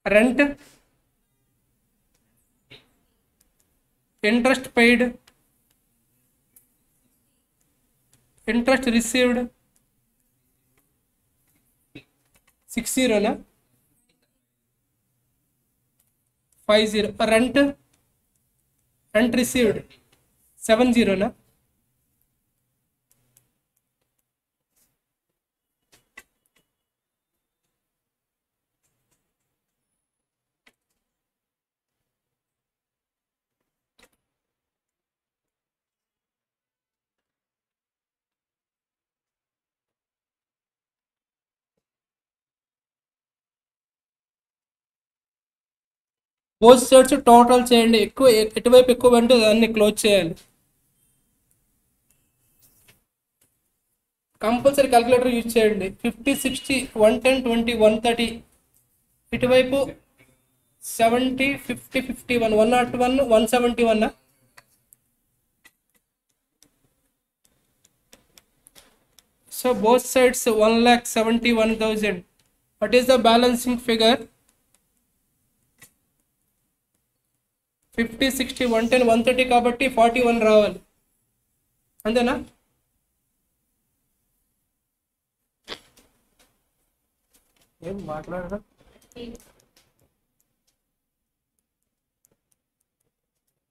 rent interest paid interest received six జీరోనా five zero rent rent received seven జీరోనా both sides total చేయండి. ఎక్కువ ఎటువైపు ఎక్కువ అంటే దాన్ని క్లోజ్ చేయాలి. కంపల్సరీ క్యాలిక్యులేటర్ యూజ్ చేయండి. Fifty sixty one ten twenty one thirty ఇటువైపు seventy fifty fifty one one not one one seventy one so both sides one lakh seventy one thousand what is the balancing figure fifty sixty one ten one thirty కాబట్టి forty one రావాలి. అంతేనా? ఏం మాట్లాడదా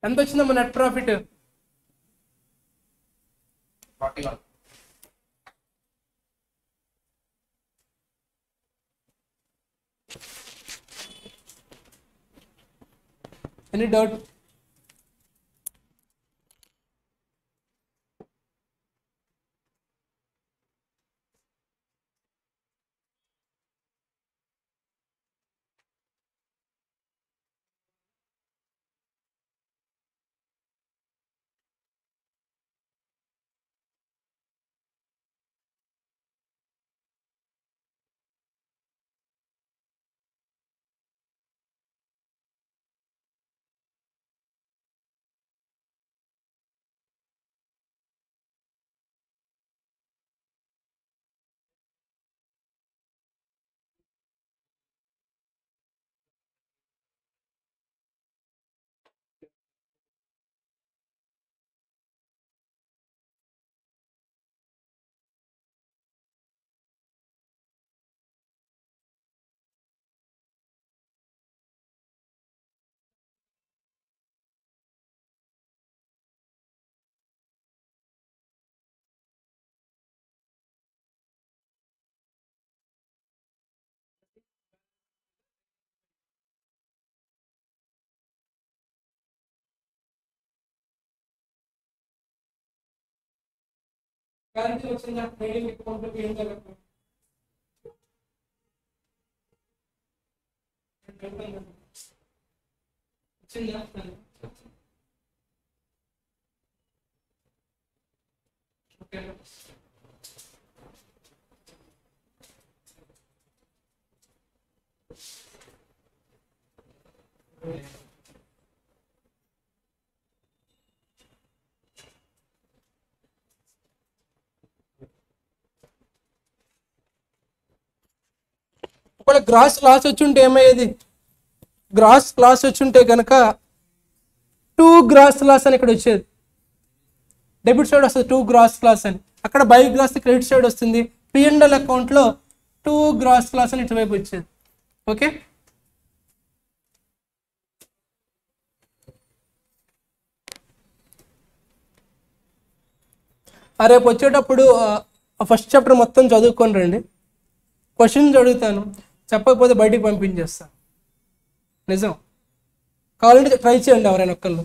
ఎంత వచ్చిందమ్మా net profit forty one. any doubt? Any doubt clarity వచ్చిందా trading account ఏం జరుగుతుంది వచ్చిందా ఓకే ఒకవేళ గ్రాస్ లాస్ వచ్చి ఉంటే ఏమయ్యేది? గ్రాస్ లాస్ వచ్చి ఉంటే కనుక టూ గ్రాస్ లాస్ అని ఇక్కడ వచ్చేది. డెబిట్ సైడ్ వస్తుంది టూ గ్రాస్ క్లాస్ అని. అక్కడ బై గ్రాస్ క్రెడిట్ సైడ్ వస్తుంది. పిఎన్ఎల్ అకౌంట్లో టూ గ్రాస్ క్లాస్ అని ఇటువైపు వచ్చేది. ఓకే? రేపు వచ్చేటప్పుడు ఫస్ట్ చాప్టర్ మొత్తం చదువుకొని రండి. క్వశ్చన్స్ అడుగుతాను. చెప్పకపోతే బయటికి పంపించేస్తాను నిజం. కావాలంటే ట్రై చేయండి ఎవరైనా ఒక్కళ్ళు.